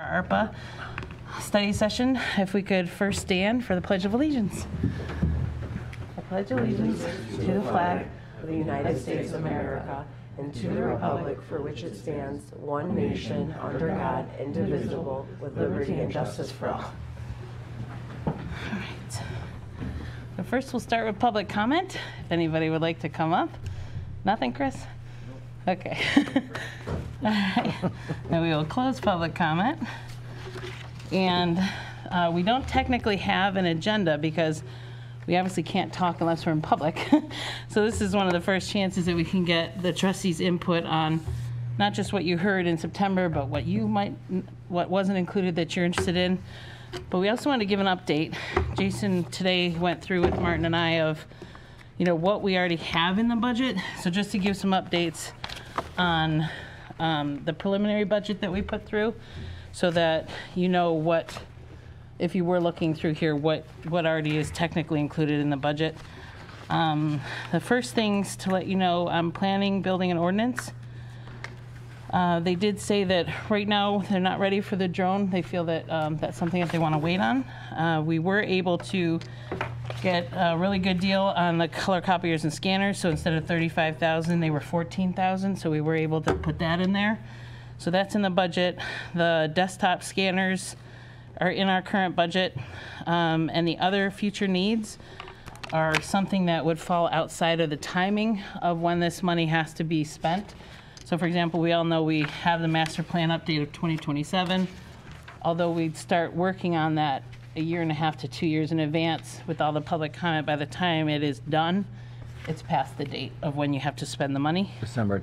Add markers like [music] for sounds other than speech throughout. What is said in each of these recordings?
Our ARPA study session, if we could first stand for the Pledge of Allegiance. I pledge allegiance to the flag of the United States of America and to the republic for which it stands, one nation, under God, indivisible, with liberty and justice for all. All right. First, we'll start with public comment. If anybody would like to come up. Nothing, Chris? Okay. [laughs] [laughs] Then we will close public comment. And uh, we don't technically have an agenda because we obviously can't talk unless we're in public. [laughs] so this is one of the first chances that we can get the trustees' input on not just what you heard in September, but what you might, what wasn't included that you're interested in. But we also want to give an update. Jason today went through with Martin and I of, you know, what we already have in the budget. So just to give some updates on um, the preliminary budget that we put through, so that you know what, if you were looking through here, what, what already is technically included in the budget. Um, The first things to let you know, I'm planning building an ordinance. Uh, They did say that right now, they're not ready for the drone. They feel that um, that's something that they want to wait on. Uh, We were able to get a really good deal on the color copiers and scanners, so instead of 35,000, they were 14,000, so we were able to put that in there. So that's in the budget. The desktop scanners are in our current budget, um, and the other future needs are something that would fall outside of the timing of when this money has to be spent. So for example, we all know we have the master plan update of 2027. Although we'd start working on that a year and a half to two years in advance with all the public comment, by the time it is done, it's past the date of when you have to spend the money. December,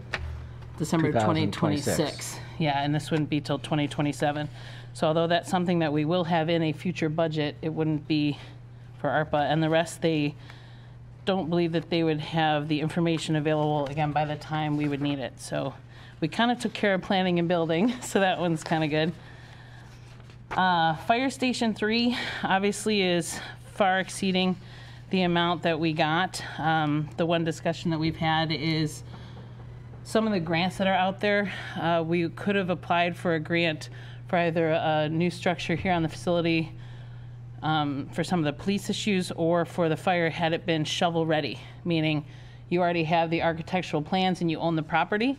December 2026. 2026. Yeah, and this wouldn't be till 2027. So although that's something that we will have in a future budget, it wouldn't be for ARPA. And the rest, they don't believe that they would have the information available again by the time we would need it. So we kind of took care of planning and building, [laughs] so that one's kind of good. Uh, Fire Station 3 obviously is far exceeding the amount that we got. Um, The one discussion that we've had is some of the grants that are out there. Uh, We could have applied for a grant for either a new structure here on the facility um, for some of the police issues or for the fire had it been shovel-ready, meaning you already have the architectural plans and you own the property.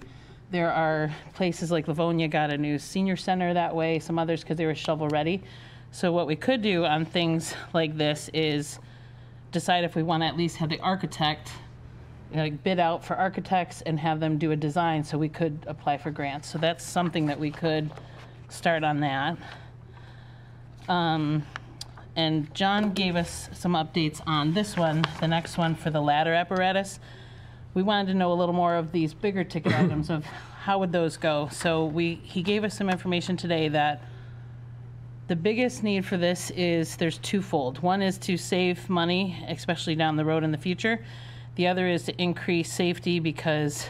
There are places like Livonia got a new senior center that way, some others because they were shovel-ready. So what we could do on things like this is decide if we want to at least have the architect like bid out for architects and have them do a design so we could apply for grants. So that's something that we could start on that. Um, and John gave us some updates on this one, the next one for the ladder apparatus. We wanted to know a little more of these bigger ticket [coughs] items of how would those go. So we, he gave us some information today that the biggest need for this is there's twofold. One is to save money, especially down the road in the future. The other is to increase safety because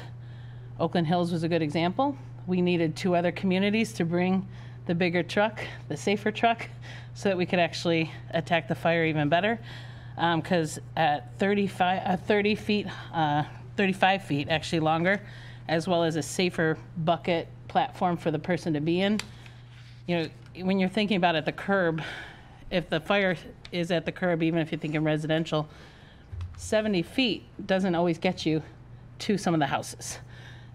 Oakland Hills was a good example. We needed two other communities to bring the bigger truck, the safer truck, so that we could actually attack the fire even better. Because at 35, uh, 30 feet, uh, 35 feet, actually longer, as well as a safer bucket platform for the person to be in, you know, when you're thinking about at the curb, if the fire is at the curb, even if you're thinking residential, 70 feet doesn't always get you to some of the houses.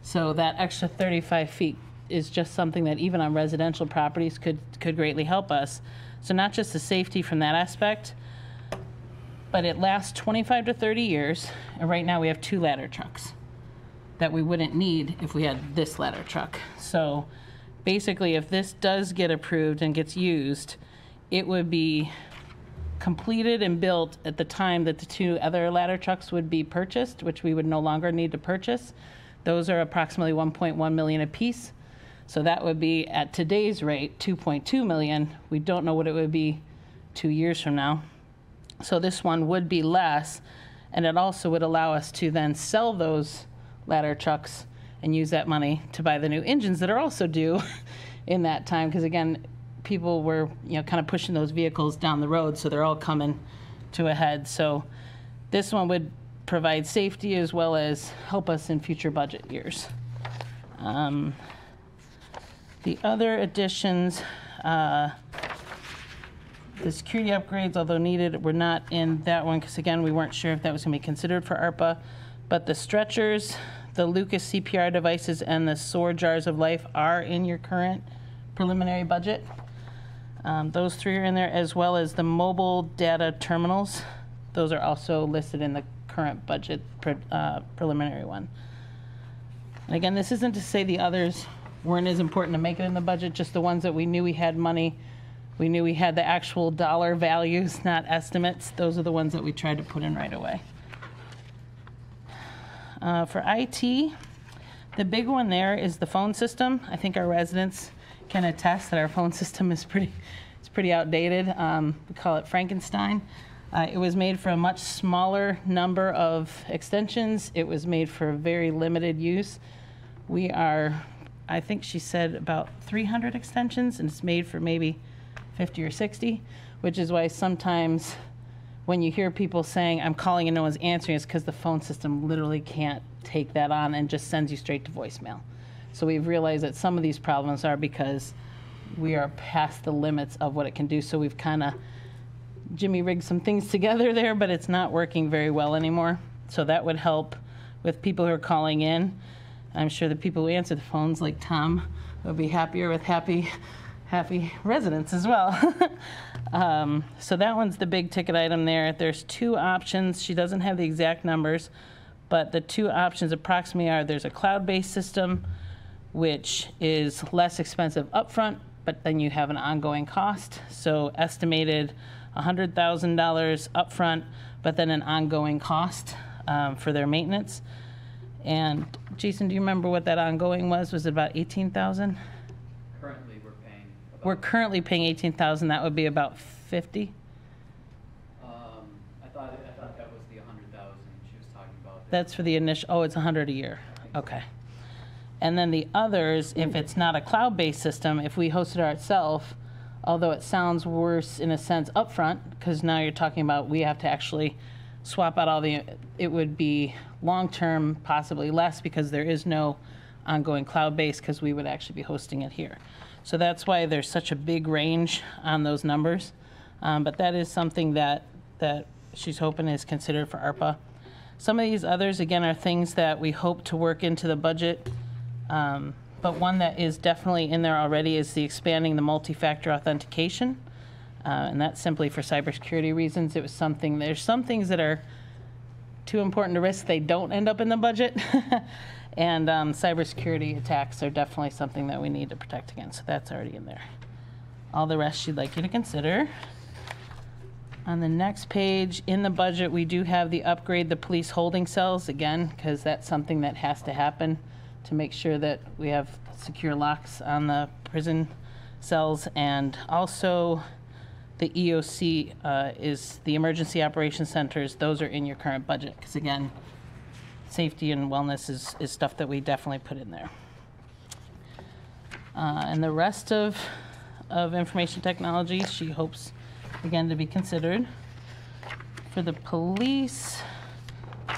So that extra 35 feet is just something that even on residential properties could, could greatly help us. So not just the safety from that aspect, but it lasts 25 to 30 years, and right now we have two ladder trucks that we wouldn't need if we had this ladder truck. So basically, if this does get approved and gets used, it would be completed and built at the time that the two other ladder trucks would be purchased, which we would no longer need to purchase. Those are approximately 1.1 million apiece. So that would be at today's rate 2.2 million. We don't know what it would be two years from now. So this one would be less, and it also would allow us to then sell those ladder trucks and use that money to buy the new engines that are also due [laughs] in that time. Because again, people were you know kind of pushing those vehicles down the road, so they're all coming to a head. So this one would provide safety as well as help us in future budget years. Um, the other additions, Uh, The security upgrades, although needed, were not in that one, because again, we weren't sure if that was going to be considered for ARPA. But the stretchers, the Lucas CPR devices, and the SOAR Jaws of Life are in your current preliminary budget. Um, Those three are in there, as well as the mobile data terminals. Those are also listed in the current budget pre- uh, preliminary one. And again, this isn't to say the others weren't as important to make it in the budget, just the ones that we knew we had money. We knew we had the actual dollar values, not estimates. Those are the ones that we tried to put in right away. Uh, For IT, the big one there is the phone system. I think our residents can attest that our phone [laughs] system is pretty, it's pretty outdated. Um, We call it Frankenstein. Uh, It was made for a much smaller number of extensions. It was made for very limited use. We are, I think she said about 300 extensions, and it's made for maybe 50 or 60, which is why sometimes when you hear people saying, I'm calling and no one's answering, it's because the phone system literally can't take that on and just sends you straight to voicemail. So we've realized that some of these problems are because we are past the limits of what it can do. So we've kind of Jimmy rigged some things together [laughs] there, but it's not working very well anymore. So that would help with people who are calling in. I'm sure the people who answer the phones, like Tom, would be happier with happy, happy residents as well. [laughs] um, so that one's the big ticket item there. There's two options. She doesn't have the exact numbers, but the two options approximately are there's a cloud-based system, which is less expensive upfront, but then you have an ongoing cost. So estimated $100,000 upfront, but then an ongoing cost um, for their maintenance. And Jason, do you remember what that ongoing was? Was it about 18,000? Currently, we're paying We're currently paying 18,000. That would be about 50. um, I thought, I thought that was the hundred thousand she was talking about. That's for the initial, oh, it's 100 a year. Okay. And then the others, if it's not a cloud-based system, if we host it ourselves, although it sounds worse in a sense upfront, because now you're talking about we have to actually swap out all the, it would be long-term possibly less because there is no ongoing cloud base, because we would actually be hosting it here. So that's why there's such a big range on those numbers. Um, But that is something that, that she's hoping is considered for ARPA. Some of these others, again, are things that we hope to work into the budget. Um, But one that is definitely in there already is the expanding the multi-factor authentication. Uh, And that's simply for cybersecurity reasons. It was something, there's some things that are too important to risk, they don't end up in the budget. [laughs] And um, cybersecurity attacks are definitely something that we need to protect against, so that's already in there. All the rest she'd like you to consider. On the next page, in the budget, we do have the upgrade the police holding cells, again, because that's something that has to happen to make sure that we have secure locks on the prison cells. And also, the EOC uh, is, the emergency operations centers, those are in your current budget, because again, safety and wellness is, is stuff that we definitely put in there. Uh, And the rest of, of information technology, she hopes, again, to be considered. For the police,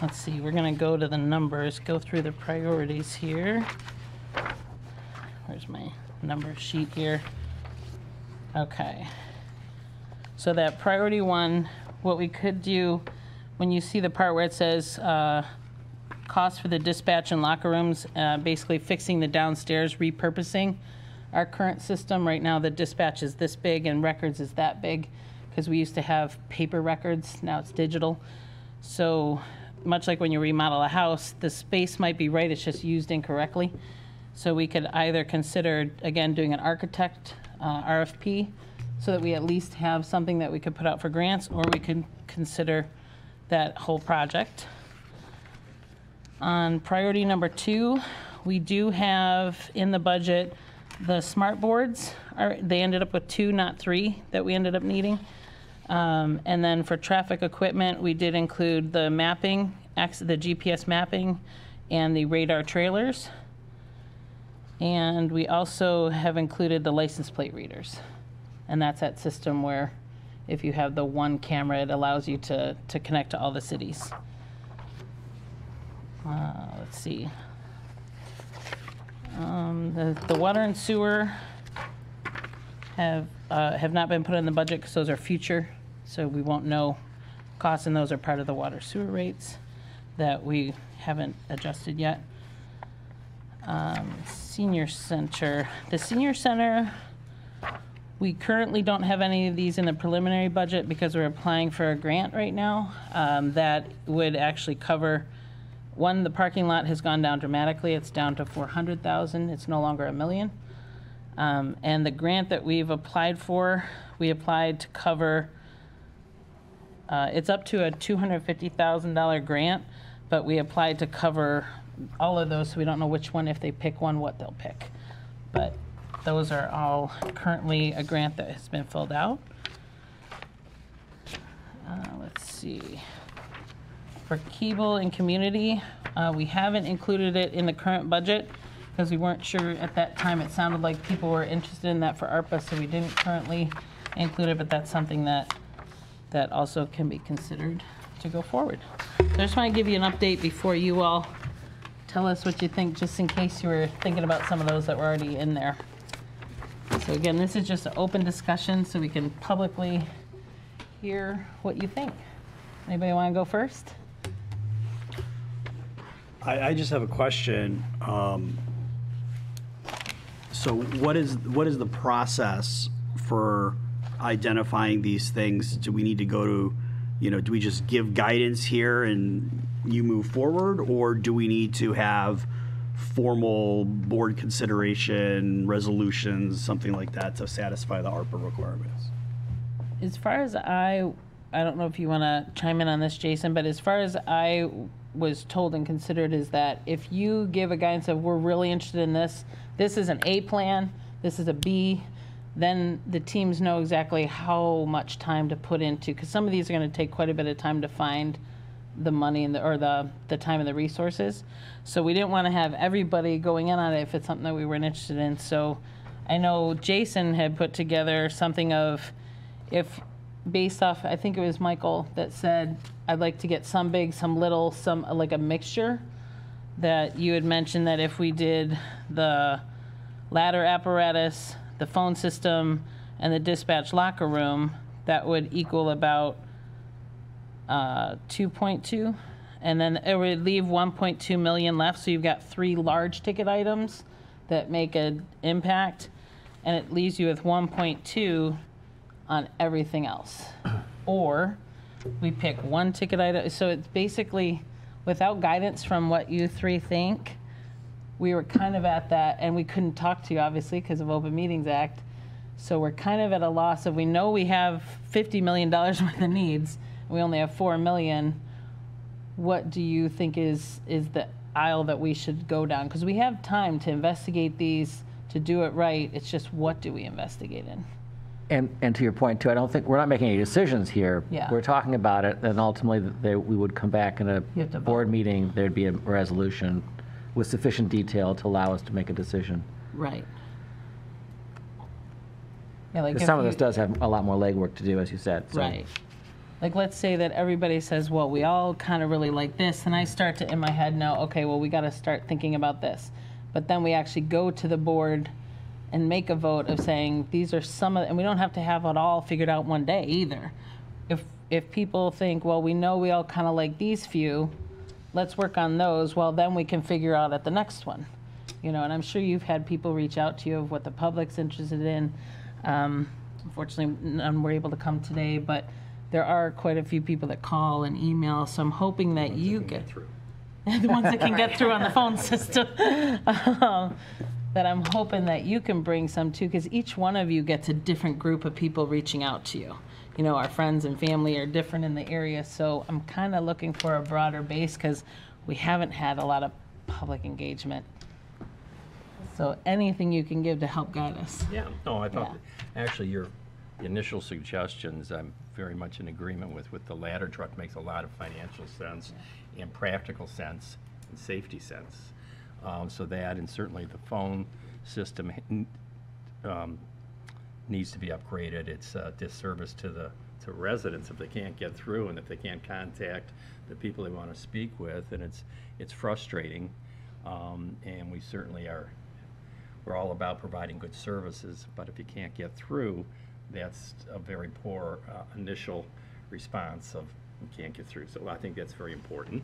let's see, we're gonna go to the numbers, go through the priorities here. Where's my number sheet here? Okay. So that priority one, what we could do, when you see the part where it says, uh, cost for the dispatch and locker rooms, uh, basically fixing the downstairs, repurposing our current system. Right now, the dispatch is this big and records is that big, because we used to have paper records, now it's digital. So much like when you remodel a house, the space might be right, it's just used incorrectly. So we could either consider, again, doing an architect uh, RFP, so that we at least have something that we could put out for grants, or we could consider that whole project. On priority number two, we do have in the budget, the smart boards are, they ended up with two, not three, that we ended up needing. Um, And then for traffic equipment, we did include the mapping, the GPS mapping, and the radar trailers. And we also have included the license plate readers. And that's that system where if you have the one camera, it allows you to, to connect to all the cities. Uh, let's see. Um, the, the water and sewer, have, uh, have not been put in the budget because those are future, so we won't know costs, and those are part of the water sewer rates that we haven't adjusted yet. Um, Senior Center, the senior center, we currently don't have any of these in the preliminary budget because we're applying for a grant right now um, that would actually cover, one, the parking lot has gone down dramatically. It's down to 400,000. It's no longer a million. Um, And the grant that we've applied for, we applied to cover, uh, it's up to a $250,000 grant, but we applied to cover all of those, so we don't know which one, if they pick one, what they'll pick. But those are all currently a grant that has been filled out. Uh, Let's see. For Keeble and Community, uh, we haven't included it in the current budget because we weren't sure at that time. It sounded like people were interested in that for ARPA, so we didn't currently include it, but that's something that, that also can be considered to go forward. So I just want to give you an update before you all tell us what you think, just in case you were thinking about some of those that were already in there. So again, this is just an open discussion, so we can publicly hear what you think. Anybody want to go first? I, I just have a question. Um, So what is, what is the process for identifying these things? Do we need to go to, you know, do we just give guidance here and you move forward? Or do we need to have formal board consideration, resolutions, something like that to satisfy the ARPA requirements? As far as I, I don't know if you want to chime in on this, Jason, but as far as I was told and considered is that if you give a guidance of, we're really interested in this, this is an A plan, this is a B, then the teams know exactly how much time to put into, because some of these are going to take quite a bit of time to find the money and the, or the, the time and the resources. So we didn't want to have everybody going in on it if it's something that we weren't interested in. So I know Jason had put together something of, if, based off, I think it was Michael that said, I'd like to get some big, some little, some, like a mixture, that you had mentioned that if we did the ladder apparatus, the phone system, and the dispatch locker room, that would equal about uh, 2.2, and then it would leave 1.2 million left, so you've got three large ticket items that make an impact, and it leaves you with 1.2 on everything else. [clears throat] Or we pick one ticket item, so it's basically, without guidance from what you three think, we were kind of at that, and we couldn't talk to you, obviously, because of Open Meetings Act. So we're kind of at a loss of, we know we have $50 million [laughs] worth of needs, we only have 4 million. What do you think is, is the aisle that we should go down? Because we have time to investigate these, to do it right. It's just what do we investigate in? And, and to your point too, I don't think, we're not making any decisions here. Yeah. We're talking about it, and ultimately, they, we would come back in a vote. board meeting, there'd be a resolution with sufficient detail to allow us to make a decision. Right. Yeah, like some of this does have a lot more legwork to do, as you said. so- Right. Like, let's say that everybody says, well, we all kind of really like this, and I start to, in my head, know, okay, well, we got to start thinking about this. But then we actually go to the board and make a vote of saying, these are some of, and we don't have to have it all figured out one day either. If, if people think, well, we know we all kind of like these few, let's work on those, well, then we can figure out at the next one. You know, and I'm sure you've had people reach out to you of what the public's interested in. Um, Unfortunately, none were able to come today, but there are quite a few people that call and email, so I'm hoping that you get through. [laughs] The ones that can get through on the phone [laughs] system. Um, That I'm hoping that you can bring some too, because each one of you gets a different group of people reaching out to you. You know, our friends and family are different in the area, so I'm kind of looking for a broader base, because we haven't had a lot of public engagement. So anything you can give to help guide us. Yeah, no, I thought, Yeah. actually, your initial suggestions, I'm very much in agreement with, with the ladder truck makes a lot of financial sense and practical sense and safety sense. Um, So that, and certainly the phone system um, needs to be upgraded. It's a disservice to the, to residents if they can't get through and if they can't contact the people they want to speak with, and it's, it's frustrating. Um, And we certainly are we're all about providing good services, but if you can't get through, that's a very poor uh, initial response of, can't get through. So I think that's very important.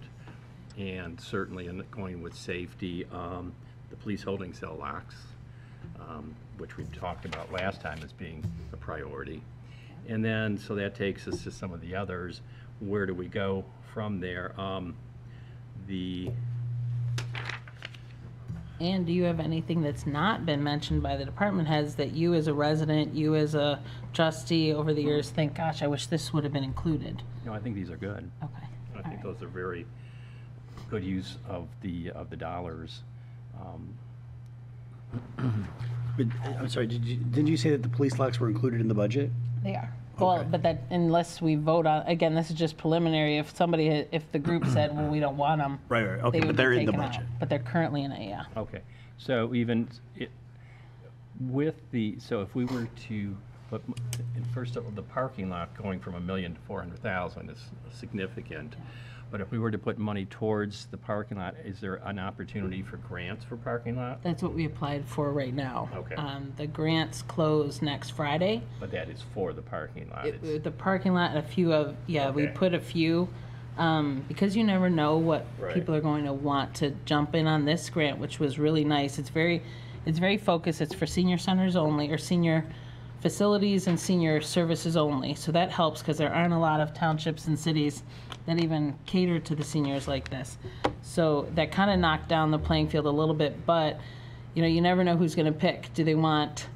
And certainly in going with safety, um, the police holding cell locks, um, which we talked about last time as being a priority. And then, so that takes us to some of the others. Where do we go from there? Um, The, And do you have anything that's not been mentioned by the department heads that you as a resident, you as a trustee over the years think, gosh, I wish this would have been included? no, I think these are good. Okay. I all think right. those are very good use of the, of the dollars. Um, But, uh, I'm sorry, did you, didn't you say that the police locks were included in the budget? They are. Well, but that, unless we vote on, again, this is just preliminary. If somebody, had- if the group said, well, we don't want them. Right, right, okay, but they're in the budget. But they're currently in it, yeah. Okay, so even it, with the, so if we were to, but, and first of all, the parking lot going from a million to four hundred thousand is significant. But if we were to put money towards the parking lot, is there an opportunity for grants for parking lot? That's what we applied for right now. Okay. Um, the grants close next Friday. But that is for the parking lot. It- It's- The parking lot, and a few of, yeah, we Okay. put a few, um, because you never know what Right. people are going to want to jump in on this grant, which was really nice. It's very, it's very focused. It's for senior centers only, or senior facilities and senior services only. So that helps, because there aren't a lot of townships and cities that even cater to the seniors like this. So that kind of knocked down the playing field a little bit, but, you know, you never know who's going to pick. Do they want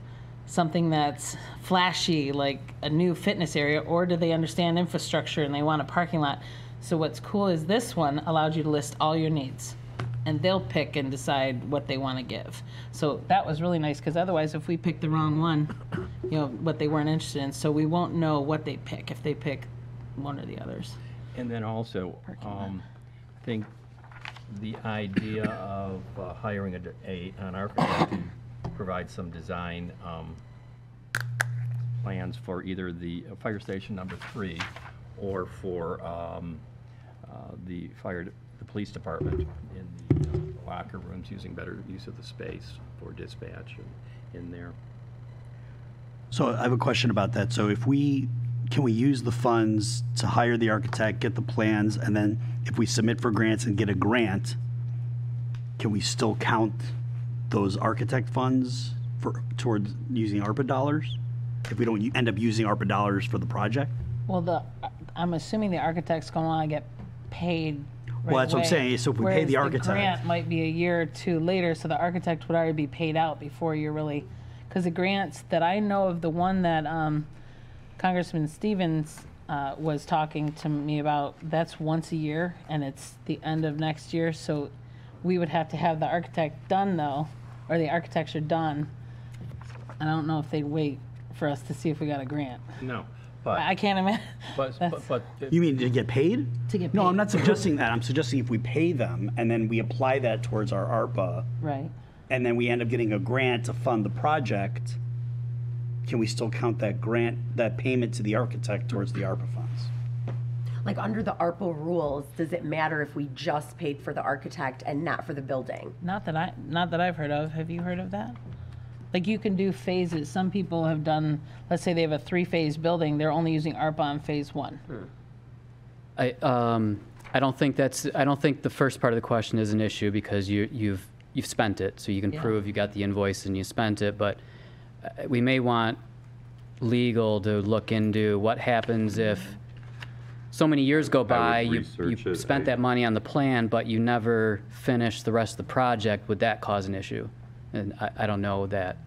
something that's flashy, like a new fitness area, or do they understand infrastructure and they want a parking lot? So what's cool is this one allowed you to list all your needs, and they'll pick and decide what they want to give. So that was really nice because otherwise, if we pick the wrong one, you know what they weren't interested in, so we won't know what they pick if they pick one or the others. And then also, Parking lot. um, I think the idea of uh, hiring a, a, an architect to provide some design, um, plans for either the fire station number three or for, um, uh, the fire, the police department in the uh, locker rooms, using better use of the space for dispatch and in there. So I have a question about that. So if we, can we use the funds to hire the architect, get the plans, and then if we submit for grants and get a grant, can we still count those architect funds for, towards using ARPA dollars? If we don't end up using ARPA dollars for the project? Well, the I'm assuming the architect's going to want to get paid. Right Well, that's what I'm away, saying, so if we pay whereas the architect- grant might be a year or two later, so the architect would already be paid out before you're really, because the grants that I know of, the one that um, Congressman Stevens uh, was talking to me about, that's once a year, and it's the end of next year. So we would have to have the architect done though, or the architecture done. I don't know if they'd wait for us to see if we got a grant. No, I can't imagine. [laughs] but, but, but You mean to get paid? To get No, I'm not suggesting that. I'm suggesting if we pay them and then we apply that towards our ARPA, Right. and then we end up getting a grant to fund the project, can we still count that grant, that payment to the architect towards the ARPA funds? Like, under the ARPA rules, does it matter if we just paid for the architect and not for the building? Not that I, not that I've heard of. Have you heard of that? Like you can do phases. Some people have done, let's say they have a three-phase building, they're only using ARPA on phase one. I, um, I don't think that's, I don't think the first part of the question is an issue because you, you've, you've spent it. So you can Yeah. prove you got the invoice and you spent it, but uh, we may want legal to look into what happens if so many years go by, you, research you it. spent I- that money on the plan, but you never finish the rest of the project, would that cause an issue? And I, I don't know that.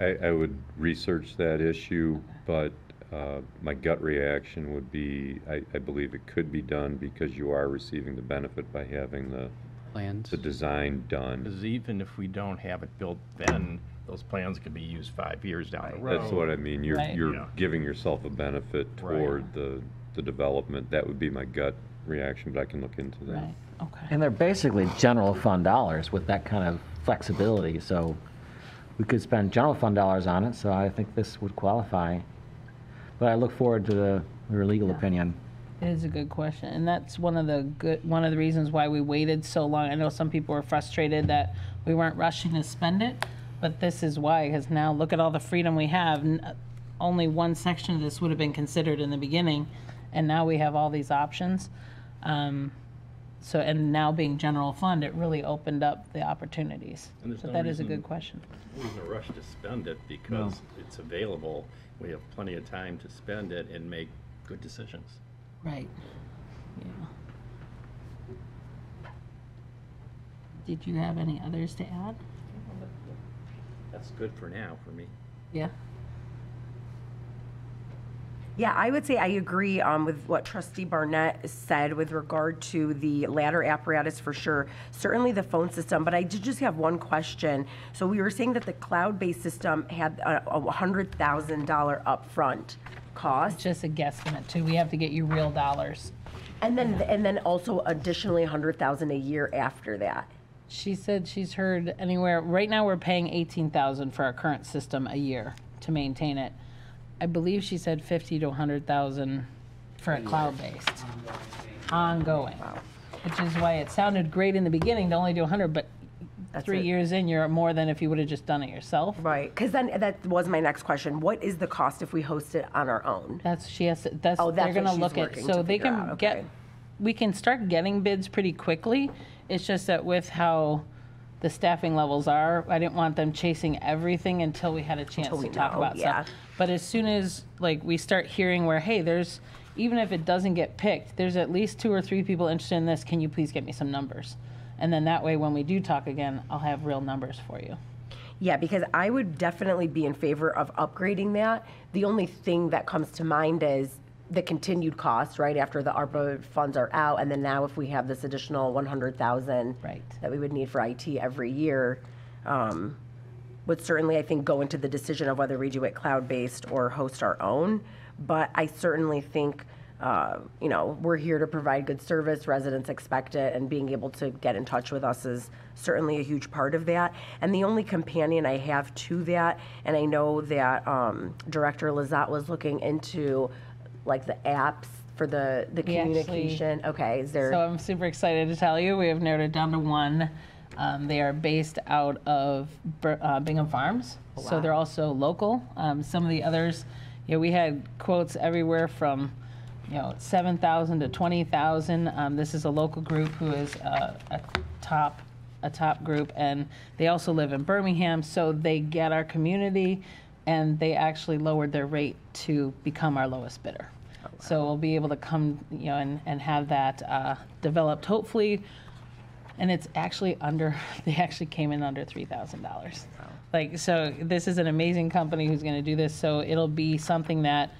I, I would research that issue, but uh, my gut reaction would be, I, I believe it could be done because you are receiving the benefit by having the, Plans. the design done. Because even if we don't have it built then, those plans could be used five years down the road. That's what I mean, you're, Right. You're giving yourself a benefit Right. toward the, the development. That would be my gut reaction, but I can look into that. Right, okay. And they're basically general fund dollars with that kind of flexibility, so we could spend general fund dollars on it, so I think this would qualify. But I look forward to the, your legal opinion. It is a good question, and that's one of the good, one of the reasons why we waited so long. I know some people were frustrated that we weren't rushing to spend it, But this is why, because now look at all the freedom we have. N- Only one section of this would have been considered in the beginning, and now we have all these options. Um, So, and now being general fund, it really opened up the opportunities. And there's So no that is a reason- good question. We're in a rush to spend it because it's available. We have plenty of time to spend it and make good decisions. Right. Yeah. Did you have any others to add? That's good for now, for me. Yeah. Yeah, I would say I agree um, with what Trustee Barnett said with regard to the ladder apparatus for sure. Certainly the phone system, but I did just have one question. So we were saying that the cloud-based system had a a $100,000 upfront cost. Just a guesstimate too. We have to get you real dollars. And then, and then also additionally 100,000 a year after that. She said she's heard anywhere, right now we're paying eighteen thousand for our current system a year to maintain it. I believe she said fifty to a hundred thousand for a cloud-based, ongoing. Which is why it sounded great in the beginning to only do a hundred, but That's three it. years in, you're at more than if you would have just done it yourself. Right, because then that was my next question. What is the cost if we host it on our own? That's, she has, to- that's, Oh, that's they're what gonna she's look at, working so to they figure can out, get, okay. we can start getting bids pretty quickly. It's just that with how the staffing levels are, I didn't want them chasing everything until we had a chance to talk know, about yeah. stuff. But as soon as, like, we start hearing where, hey, there's, even if it doesn't get picked, there's at least two or three people interested in this, can you please get me some numbers? And then that way, when we do talk again, I'll have real numbers for you. Yeah, because I would definitely be in favor of upgrading that. The only thing that comes to mind is the continued cost, right, after the ARPA funds are out, and then now if we have this additional one hundred thousand Right. that we would need for IT every year, um, would certainly, I think, go into the decision of whether we do it cloud-based or host our own. But I certainly think, uh, you know, we're here to provide good service, residents expect it, and being able to get in touch with us is certainly a huge part of that. And the only companion I have to that, and I know that um, Director Lazat was looking into, like, the apps for the, the We actually- communication. Okay, is there? So I'm super excited to tell you, we have narrowed it down to one. Um, they are based out of uh, Bingham Farms, so they're also local. Um, some of the others, you know, we had quotes everywhere from, you know, seven thousand to twenty thousand. Um, this is a local group who is uh, a top, a top group, and they also live in Birmingham, so they get our community, and they actually lowered their rate to become our lowest bidder. So we'll be able to come, you know, and, and have that uh, developed, hopefully. And it's actually under, [laughs] they actually came in under $3,000. Like, so this is an amazing company who's going to do this. So it'll be something that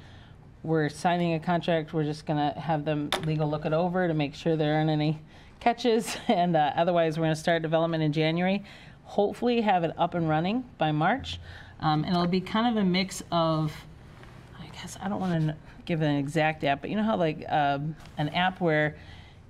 we're signing a contract. We're just going to have them legal look it over to make sure there aren't any catches. [laughs] And uh, otherwise, we're going to start development in January. Hopefully, have it up and running by March. Um, and it'll be kind of a mix of, I guess I don't want to give an exact app, but you know how like um, an app where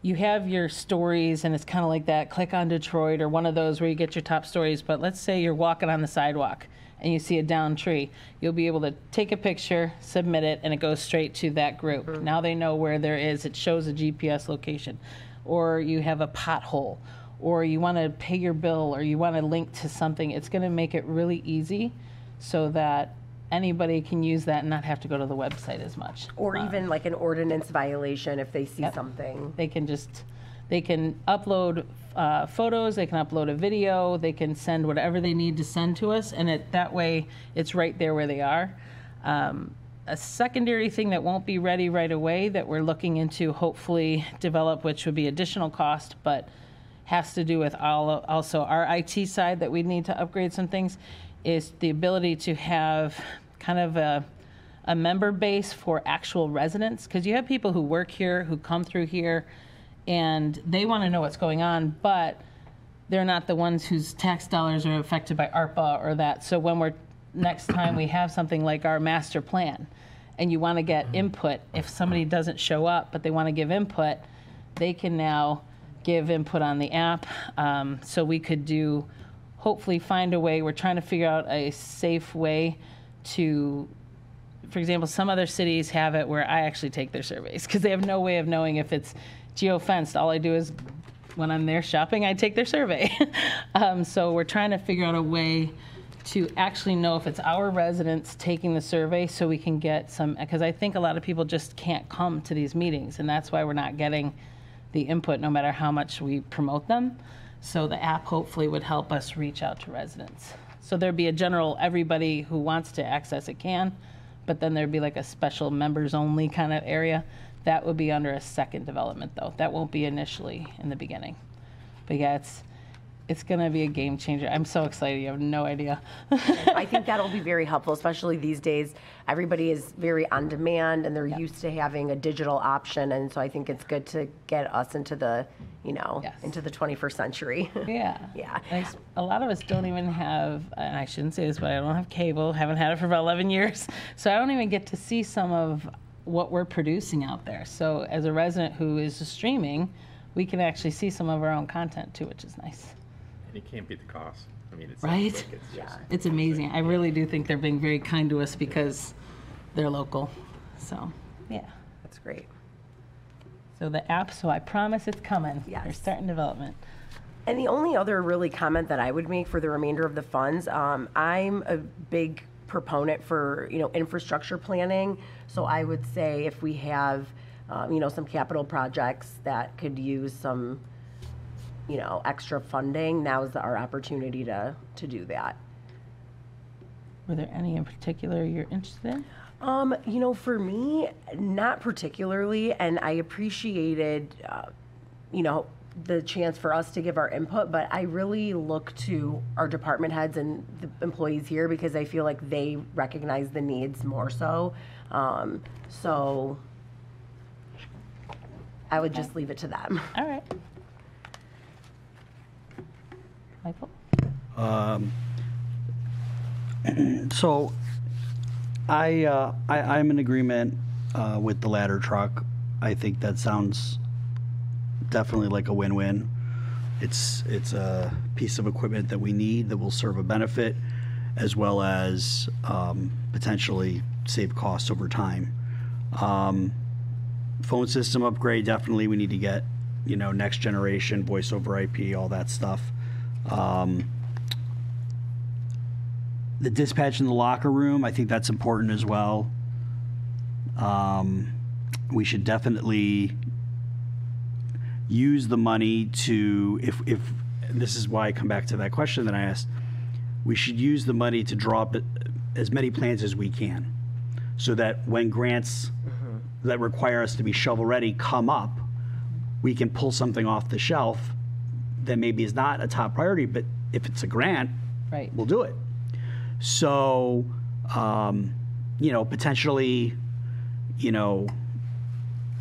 you have your stories and it's kind of like that click on Detroit or one of those where you get your top stories. But let's say you're walking on the sidewalk and you see a down tree, you'll be able to take a picture, submit it, and it goes straight to that group. Now they know where there is. It shows a GPS location, or you have a pothole, or you want to pay your bill, or you want to link to something. It's going to make it really easy, so that anybody can use that and not have to go to the website as much. Or even like an ordinance violation if they see Yep. something. They can just, they can upload uh, photos, they can upload a video, they can send whatever they need to send to us, and it, that way, it's right there where they are. Um, A secondary thing that won't be ready right away that we're looking into hopefully develop, which would be additional cost, but has to do with all, also our IT side that we need to upgrade some things, is the ability to have kind of a, a member base for actual residents because you have people who work here who come through here and they want to know what's going on but they're not the ones whose tax dollars are affected by ARPA or that. So when we're next time we have something like our master plan and you want to get input if somebody doesn't show up but they want to give input they can now give input on the app um, so we could do hopefully find a way. We're trying to figure out a safe way to for example, some other cities have it where I actually take their surveys because they have no way of knowing if it's geofenced. All I do is when I'm there shopping, I take their survey. [laughs] um, so we're trying to figure out a way to actually know if it's our residents taking the survey so we can get some, because I think a lot of people just can't come to these meetings, and that's why we're not getting the input no matter how much we promote them. So the app hopefully would help us reach out to residents. So there'd be a general, everybody who wants to access it can, but then there'd be like a special members only kind of area. That would be under a second development though. That won't be initially in the beginning. But yeah, it's, it's gonna be a game changer. I'm so excited, you have no idea. I think [laughs] that'll be very helpful, especially these days. Everybody is very on demand and they're used to having a digital option. And so I think it's good to get us into the, you know, Yes. into the 21st century. [laughs] Yeah. Yeah. It's- A lot of us don't even have, and I shouldn't say this, but I don't have cable, haven't had it for about 11 years. [laughs] So I don't even get to see some of what we're producing out there. So as a resident who is streaming, we can actually see some of our own content too, which is nice. And it can't beat the cost. I mean, it's Right? like it's just. It's amazing. I really do think they're being very kind to us because they're local. So, yeah. That's great. So the app, so I promise it's coming. They're starting development. And the only other really comment that I would make for the remainder of the funds, um, I'm a big proponent for, you know, infrastructure planning. So I would say if we have, um, you know, some capital projects that could use some, you know, extra funding, now's the- our opportunity to, to do that. Were there any in particular you're interested in? Um, you know, for me, not particularly, and I appreciated, uh, you know, the chance for us to give our input, but I really look to our department heads and the employees here because I feel like they recognize the needs more so. Um, so I would just leave it to them. All right. Michael? [clears throat] So, I, uh, I, I'm in agreement, uh, with the ladder truck. I think that sounds definitely like a win-win. It's, it's a piece of equipment that we need that will serve a benefit as well as, um, potentially save costs over time. Um, phone system upgrade, definitely we need to get, you know, next generation, voice over IP, all that stuff. Um, the dispatch in the locker room, I think that's important as well. Um, we should definitely use the money to, if, if, this is why I come back to that question that I asked, we should use the money to draw up as many plans as we can. So that when grants that require us to be shovel-ready come up, we can pull something off the shelf that maybe is not a top priority, but if it's a grant, Right. we'll do it. So, um, you know, potentially, you know,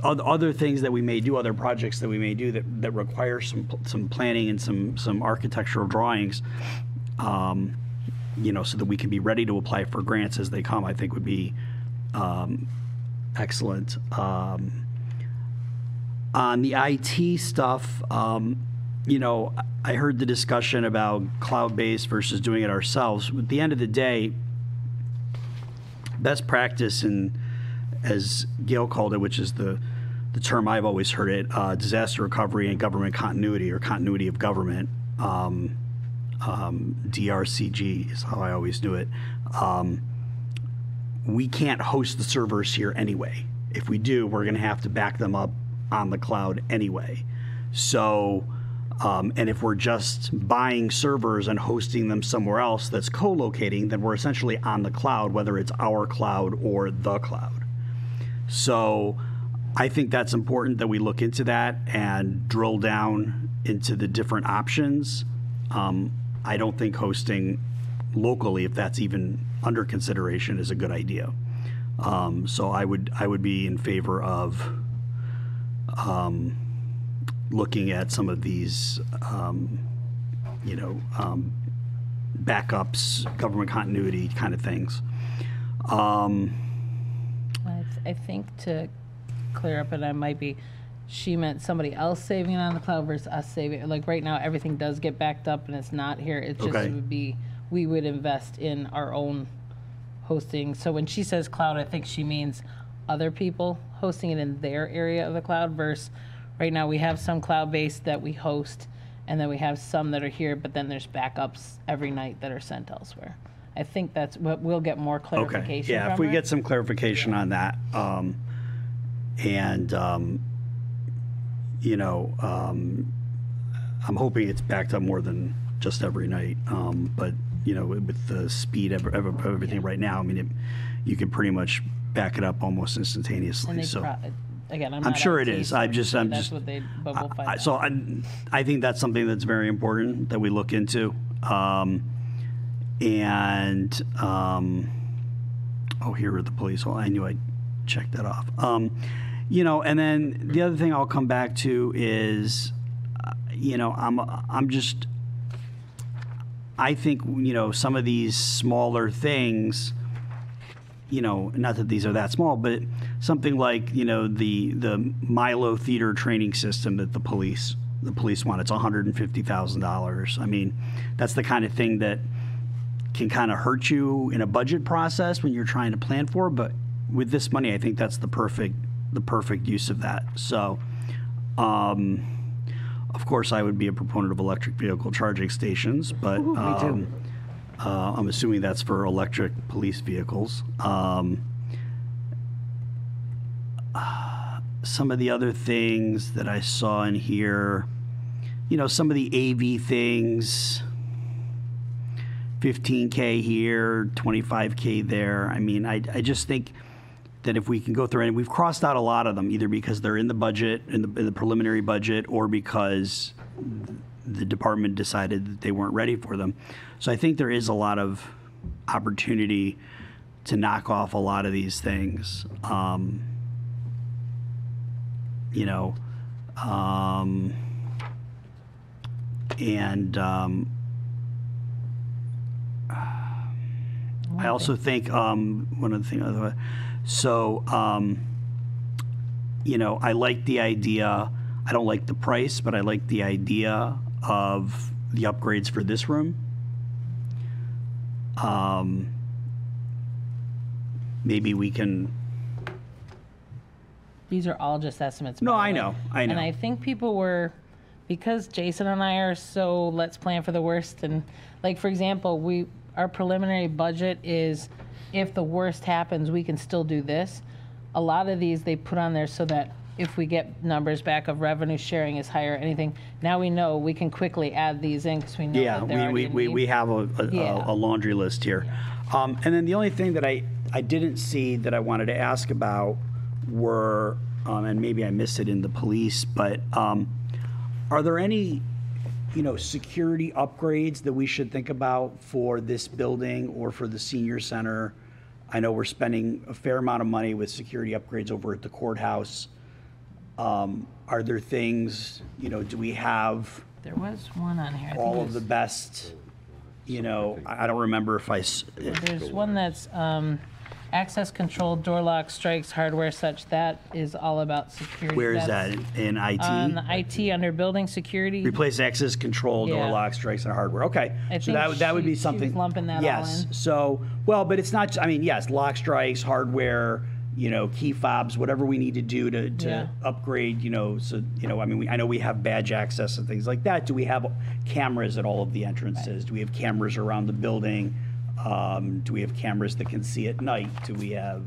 other things that we may do, other projects that we may do that, that require some, some planning and some, some architectural drawings, um, you know, so that we can be ready to apply for grants as they come, I think would be, um, excellent. Um, on the IT stuff, um, you know, I heard the discussion about cloud-based versus doing it ourselves. At the end of the day, best practice and as Gail called it, which is the the term I've always heard it, uh, disaster recovery and government continuity or continuity of government. Um, um, DRCG is how I always knew it. Um, we can't host the servers here anyway. If we do, we're going to have to back them up on the cloud anyway. So, um, and if we're just buying servers and hosting them somewhere else that's co-locating, then we're essentially on the cloud, whether it's our cloud or the cloud. So, I think that's important that we look into that and drill down into the different options. Um, I don't think hosting locally, if that's even under consideration, is a good idea. Um, so I would I would be in favor of um, looking at some of these, um, you know, um, backups, government continuity kind of things. Um, I, th- I think to clear up, and I might be, she meant somebody else saving it on the cloud versus us saving it. Like right now, everything does get backed up and it's not here. It just Okay. would be, we would invest in our own hosting. So when she says cloud, I think she means other people hosting it in their area of the cloud versus right now we have some cloud based that we host and then we have some that are here, but then there's backups every night that are sent elsewhere. I think that's what, we'll get more clarification Okay, yeah, if we her. get some clarification on that, um, and, um, you know, um, I'm hoping it's backed up more than just every night, um, but, you know, with the speed of, everything right now, I mean, it, you can pretty much back it up almost instantaneously, so. pro- again, I'm I'm sure it is. I'm just- I'm that's just- what they, but we'll find I-. So I, I think that's something that's very important that we look into. Um, and, um, oh, here are the police. Well, I knew I checked that off. Um, you know, and then the other thing I'll come back to is, uh, you know, I'm, I'm just, I think, you know, some of these smaller things, you know, not that these are that small, but something like, you know, the the Milo theater training system that the police the police want. It's $150,000. I mean, that's the kind of thing that can kind of hurt you in a budget process when you're trying to plan for, but with this money, I think that's the perfect the perfect use of that. So, um, of course, I would be a proponent of electric vehicle charging stations, but um, uh, I'm assuming that's for electric police vehicles. Um, uh, some of the other things that I saw in here, you know, some of the AV things, 15K here, 25K there. I mean, I, I just think that if we can go through, and we've crossed out a lot of them, either because they're in the budget, in the, in the preliminary budget, or because the department decided that they weren't ready for them. So I think there is a lot of opportunity to knock off a lot of these things. Um, you know, um, and um, I also think um, one other thing. So, um, you know, I like the idea. I don't like the price, but I like the idea of the upgrades for this room. Um, maybe we can. These are all just estimates. No, the I way. know, I know. And I think people were, because Jason and I are so let's plan for the worst. And like, for example, we, our preliminary budget is if the worst happens, we can still do this. A lot of these they put on there so that if we get numbers back of revenue sharing is higher or anything, now we know we can quickly add these in because we know Yeah, that they're we, already we, in we, need. have a, a, Yeah. a laundry list here. Um, and then the only thing that I, I didn't see that I wanted to ask about were, um, and maybe I missed it in the police, but um, are there any, you know, security upgrades that we should think about for this building or for the senior center? I know we're spending a fair amount of money with security upgrades over at the courthouse. Um, are there things, you know, do we have? There was one on here. I think all it of the was- best, you know, I I don't remember if I, s- There's one that's um, access control, door lock, strikes, hardware such. That is all about security. where is that, That's in On IT? IT under building security. Replace access control, door Yeah. lock, strikes, and hardware, okay. I So think that would, that would she- be she was something. lumping that all Yes, in. so, well, but it's not, I mean, yes, lock strikes, hardware, you know, key fobs, whatever we need to do to, to Yeah. upgrade, you know, so, you know, I mean, we- I know we have badge access and things like that. Do we have cameras at all of the entrances? Do we have cameras around the building? Um, do we have cameras that can see at night? Do we have,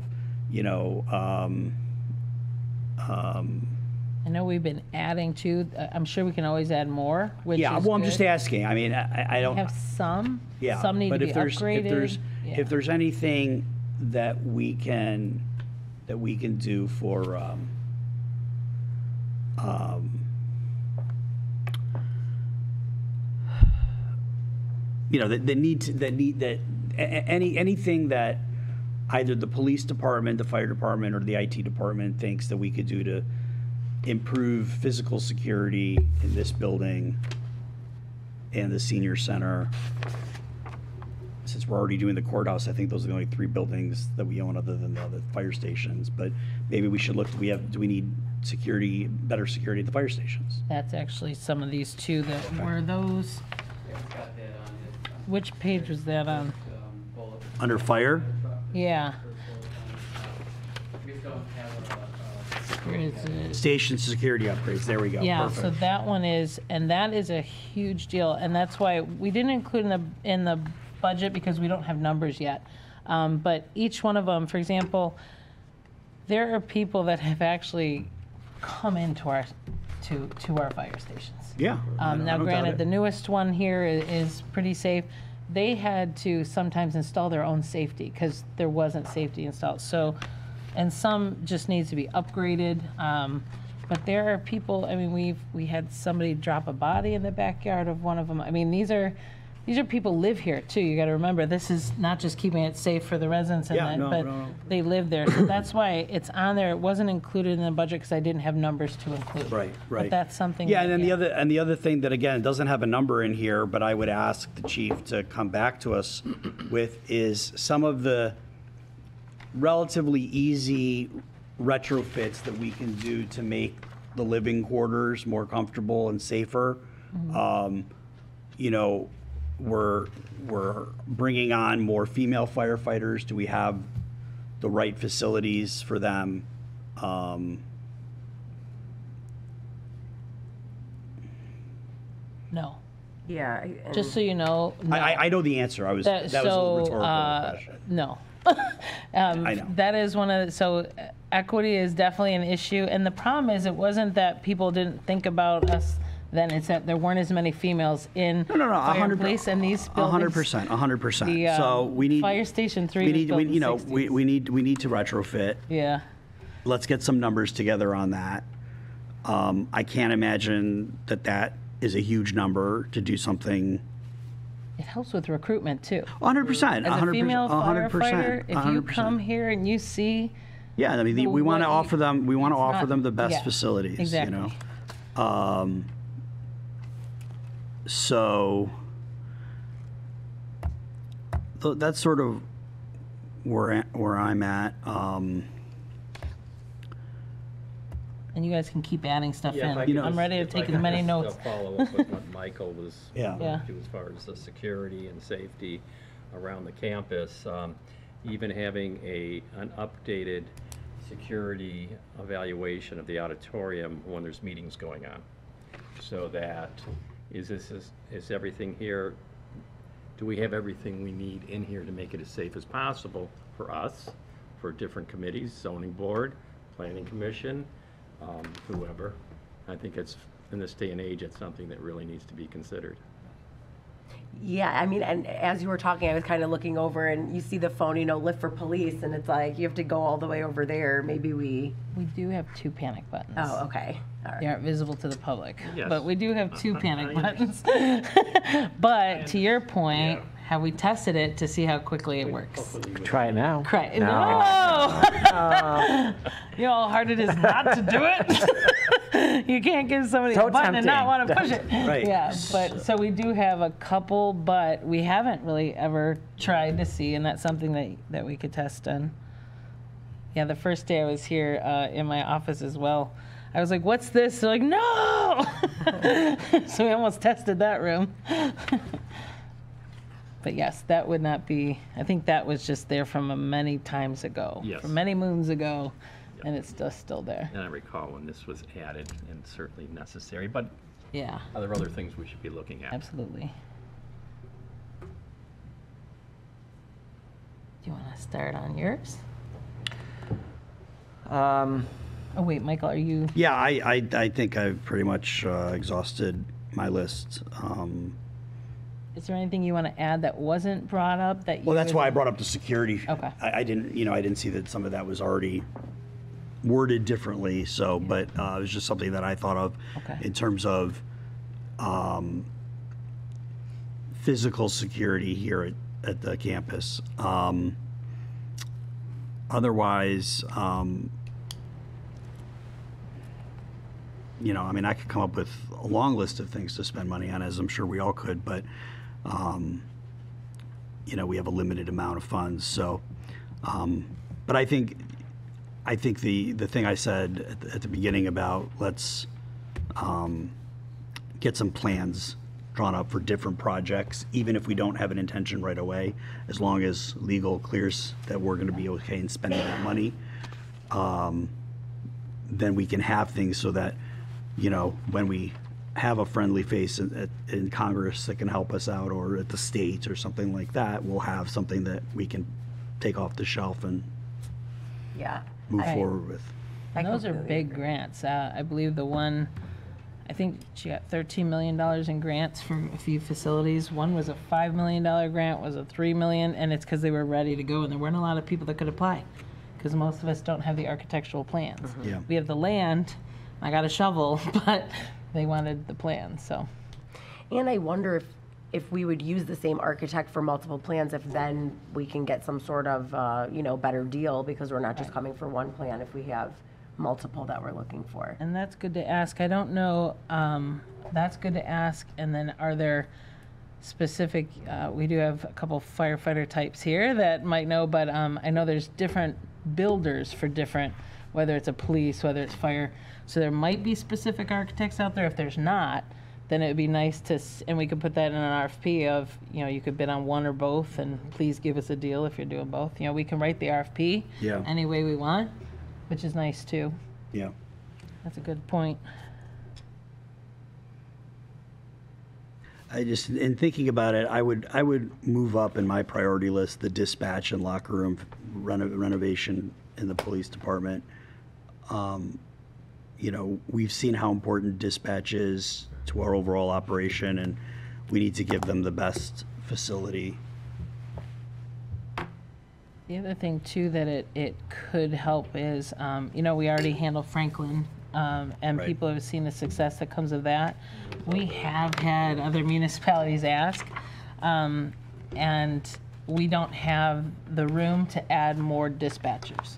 you know, um, um, I know we've been adding to. uh, I'm sure we can always add more. Which yeah, well, I'm just asking. I mean, I, I don't. have some. Yeah, Some need but to be if there's, upgraded. If there's, Yeah. if there's anything that we can, that we can do for, um, um, you know, that, that need, to- that need, that, any, anything that either the police department, the fire department, or the IT department thinks that we could do to improve physical security in this building and the senior center. We're already doing the courthouse, I think those are the only three buildings that we own other than the other fire stations. But maybe we should look, do we have, do we need security, better security at the fire stations? That's actually some of these two that were those. Yeah, it's got that on it. on Which page was that on? Under fire? Yeah. We just don't have a, a. Where is it? Station security upgrades, there we go. Yeah, so Perfect. that one is, and that is a huge deal, and that's why we didn't include in the, in the budget because we don't have numbers yet. Um, But each one of them, for example, there are people that have actually come into our, to, to our fire stations. Yeah. Um, now granted, the newest one here is, is pretty safe. They had to sometimes install their own safety because there wasn't safety installed. So, and some just needs to be upgraded. Um, but there are people, I mean, we've, we had somebody drop a body in the backyard of one of them. I mean, these are, these are people live here too. You gotta remember, this is not just keeping it safe for the residents and Yeah, that, no, but no, they live there. So that's why it's on there. It wasn't included in the budget because I didn't have numbers to include. Right, right. But that's something. Yeah, that- and then the other, and the other thing that, again, doesn't have a number in here, but I would ask the chief to come back to us [clears throat] with is some of the relatively easy retrofits that we can do to make the living quarters more comfortable and safer. Um, You know, we're, we're bringing on more female firefighters. Do we have the right facilities for them? Um, No. Yeah. I- Just so you know. no. I, I, I know the answer. I was, that That, was a rhetorical uh, question. no. [laughs] um, I know. That is one of, the- so equity is definitely an issue. And the problem is, it wasn't that people didn't think about us then, it's that there weren't as many females in No, no, no, fire and hundred, police and these buildings. hundred percent, a hundred percent. The, um, So we need. Fire Station Three We need, we, you know, we, we need, we need to retrofit. Yeah. Let's get some numbers together on that. Um, I can't imagine that that is a huge number to do something. It helps with recruitment too. Hundred percent, As a female percent, a hundred firefighter, percent, if a you hundred come here and you see Yeah, I mean, the- we want to offer them, we want to offer not- them the best yeah, facilities, you know? Um, So, th- that's sort of where, I- where I'm at. Um, and you guys can keep adding stuff Yeah, if I in. could know, I'm just- ready to if I take could as many just, uh, notes. Follow up with what [laughs] Michael was Yeah. Yeah. to as far as the security and safety around the campus. Um, Even having a, an updated security evaluation of the auditorium when there's meetings going on. So that, is this, is, is everything here, do we have everything we need in here to make it as safe as possible for us, for different committees, zoning board, planning commission, um, whoever? I think it's, in this day and age, it's something that really needs to be considered. Yeah, I mean, and as you were talking, I was kind of looking over and you see the phone, you know, lift for police, and it's like, you have to go all the way over there. Maybe we, We do have two panic buttons. oh, okay. All They aren't visible to the public, Yes. but we do have two uh-huh. panic [laughs] buttons. [laughs] But to your point, have we tested it to see how quickly it works? Try it now. Correct. No. [laughs] you know how hard it is not to do it. [laughs] you can't give somebody So a button and not want to push it. [laughs] Right. Yeah, but so we do have a couple, but we haven't really ever tried to see, and that's something that that we could test on. Yeah, the first day I was here uh, in my office as well, I was like, "What's this?" They're like, "No!" so we almost tested that room. But yes, that would not be. I think that was just there from a many times ago, Yes. from many moons ago, and it's just still there. And I recall when this was added, and certainly necessary, but Yeah, are there other things we should be looking at? absolutely. Do you want to start on yours? Um, Oh wait, Michael, are you? Yeah, I, I, I think I've pretty much uh, exhausted my list. Um, Is there anything you want to add that wasn't brought up that? You? Well, that's would- why I brought up the security. Okay. I, I didn't, you know, I didn't see that some of that was already worded differently, so, but uh, it was just something that I thought of Okay. in terms of um, physical security here at, at the campus. Um, Otherwise, um, you know, I mean, I could come up with a long list of things to spend money on, as I'm sure we all could, but, um, you know, we have a limited amount of funds, so, um, but I think, I think the, the thing I said at the, at the beginning about let's, um, get some plans drawn up for different projects, even if we don't have an intention right away, as long as legal clears that we're gonna be okay in spending that money. Um, then we can have things so that, you know, when we have a friendly face in, at- in Congress that can help us out, or at the state or something like that, we'll have something that we can take off the shelf and Yeah. move I- forward with. And those are completely big grants. Uh, I believe the one, I think she got $13 million in grants for a few facilities. One was a $5 million grant, was a 3 million, and it's because they were ready to go, and there weren't a lot of people that could apply, because most of us don't have the architectural plans. Yeah. We have the land, I got a shovel, [laughs] but they wanted the plan, so. And I wonder if, if we would use the same architect for multiple plans, if then we can get some sort of, uh, you know, better deal, because we're not just coming for one plan if we have multiple that we're looking for. And that's good to ask. I don't know, um, that's good to ask. And then are there specific, uh, we do have a couple firefighter types here that might know, but, um, I know there's different builders for different, whether it's a police, whether it's fire. So there might be specific architects out there. If there's not, then it would be nice to, and we could put that in an RFP of, you know, you could bid on one or both and please give us a deal if you're doing both. You know, we can write the RFP Yeah. any way we want, which is nice too. Yeah. That's a good point. I just, in thinking about it, I would, I would move up in my priority list, the dispatch and locker room reno- renovation in the police department. Um, You know, we've seen how important dispatch is to our overall operation, and we need to give them the best facility. The other thing too that it, it could help is, um, you know, we already handle Franklin, um, and Right. people have seen the success that comes of that. We have had other municipalities ask, um, and we don't have the room to add more dispatchers.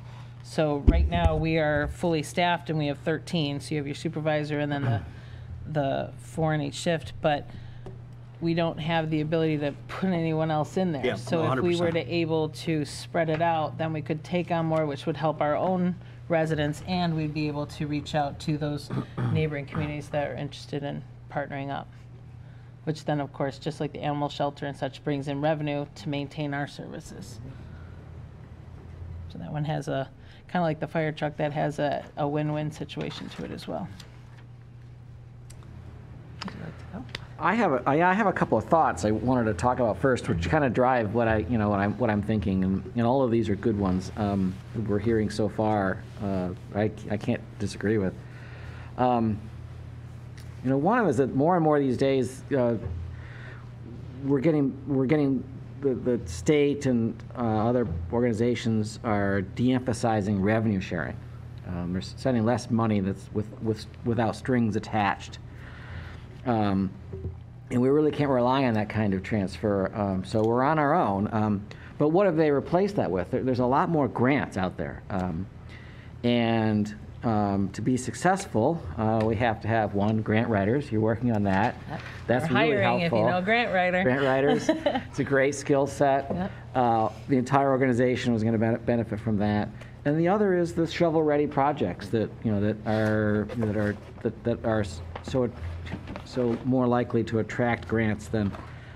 So right now, we are fully staffed and we have 13, so you have your supervisor and then the, [clears throat] the four in each shift, but we don't have the ability to put anyone else in there. Yeah, So if we were 100%. to able to spread it out, then we could take on more, which would help our own residents, and we'd be able to reach out to those [clears throat] neighboring communities that are interested in partnering up. Which then, of course, just like the animal shelter and such, brings in revenue to maintain our services. So that one has a, kind of like the fire truck, that has a, a win-win situation to it as well. I have, a, I I have a couple of thoughts I wanted to talk about first, which kind of drive what I, you know, what I'm, what I'm thinking, and, and all of these are good ones um, we're hearing so far. Uh, I, I can't disagree with. Um, you know, one of them is that more and more these days, uh, we're getting, we're getting, the, the state and uh, other organizations are de-emphasizing revenue sharing. Um, they're sending less money that's with, with, without strings attached. Um, and we really can't rely on that kind of transfer. Um, so we're on our own. Um, but what have they replaced that with? There, there's a lot more grants out there. Um, and um, to be successful, uh, we have to have one grant writers. You're working on that. That's We're really hiring helpful. if you know grant writer. Grant writers. [laughs] it's a great skill set. Yep. Uh, the entire organization was going to benefit from that. And the other is the shovel-ready projects that you know that are that are that, that are so so more likely to attract grants than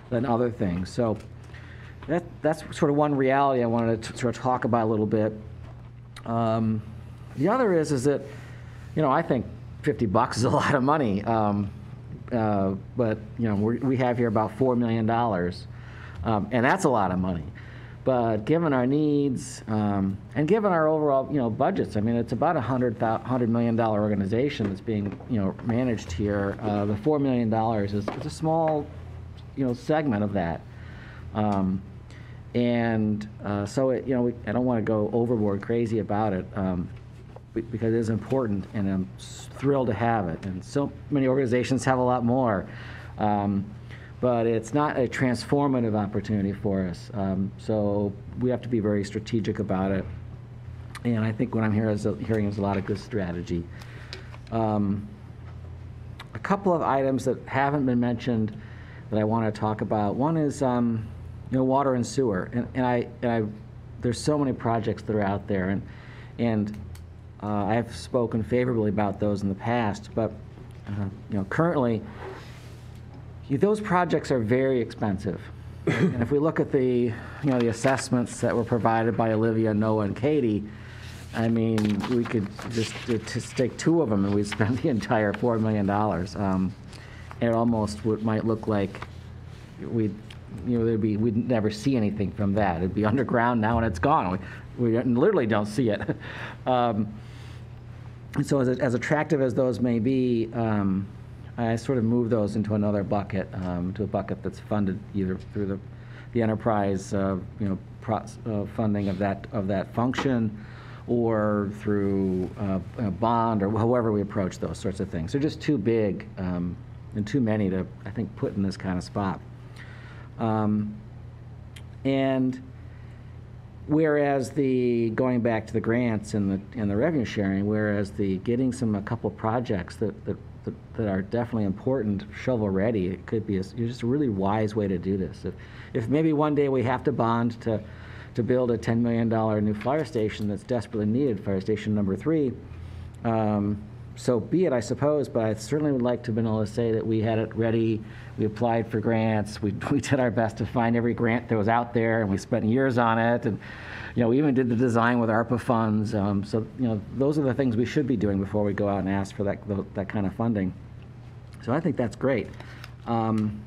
than other things. So that that's sort of one reality I wanted to sort of talk about a little bit. Um, the other is is that you know I think 50 bucks is a [laughs] lot of money. Um, uh, but you know we have here about four million dollars, um, and that's a lot of money. But given our needs um, and given our overall you know budgets, I mean it's about a hundred hundred million dollar organization that's being you know managed here. Uh, the four million dollars is, is a small you know segment of that. Um, and uh, so it, you know we, I don't want to go overboard crazy about it. Um, be- because it is important, and I'm thrilled to have it. And so many organizations have a lot more. Um, but it's not a transformative opportunity for us. Um, so we have to be very strategic about it. And I think what I'm hearing is, hearing is a lot of good strategy. Um, a couple of items that haven't been mentioned that I want to talk about. One is, um, you know, water and sewer, and, and I, and I, there's so many projects that are out there, and and uh, I've spoken favorably about those in the past, but uh, you know, currently, those projects are very expensive. and if we look at the, you know, the assessments that were provided by Olivia, Noah, and Katie, I mean, we could just, just take two of them and we'd spend [laughs] the entire $4 million. Um, it almost would, might look like we'd, you know, there'd be, we'd never see anything from that. It'd be underground now and it's gone. We, we literally don't see it. [laughs] Um, and so as, as attractive as those may be, um, I sort of move those into another bucket, um, to a bucket that's funded either through the, the enterprise, uh, you know, pro, uh, funding of that, of that function, or through uh, a bond, or however we approach those sorts of things. They're just too big um, and too many to, I think, put in this kind of spot. Um, and Whereas the, going back to the grants and the, and the revenue sharing, whereas the, getting some, a couple projects that, that, that- that are definitely important, shovel-ready, it could be, a just a really wise way to do this. If, if maybe one day we have to bond to, to build a $10 million new fire station that's desperately needed, fire station number three, um, so be it, I suppose, but I certainly would like to be able to say that we had it ready, we applied for grants, we, [laughs] we did our best to find every grant that was out there, and we spent years on it, and, you know, we even did the design with ARPA funds, um, so, you know, those are the things we should be doing before we go out and ask for that, that kind of funding. So I think that's great. Um,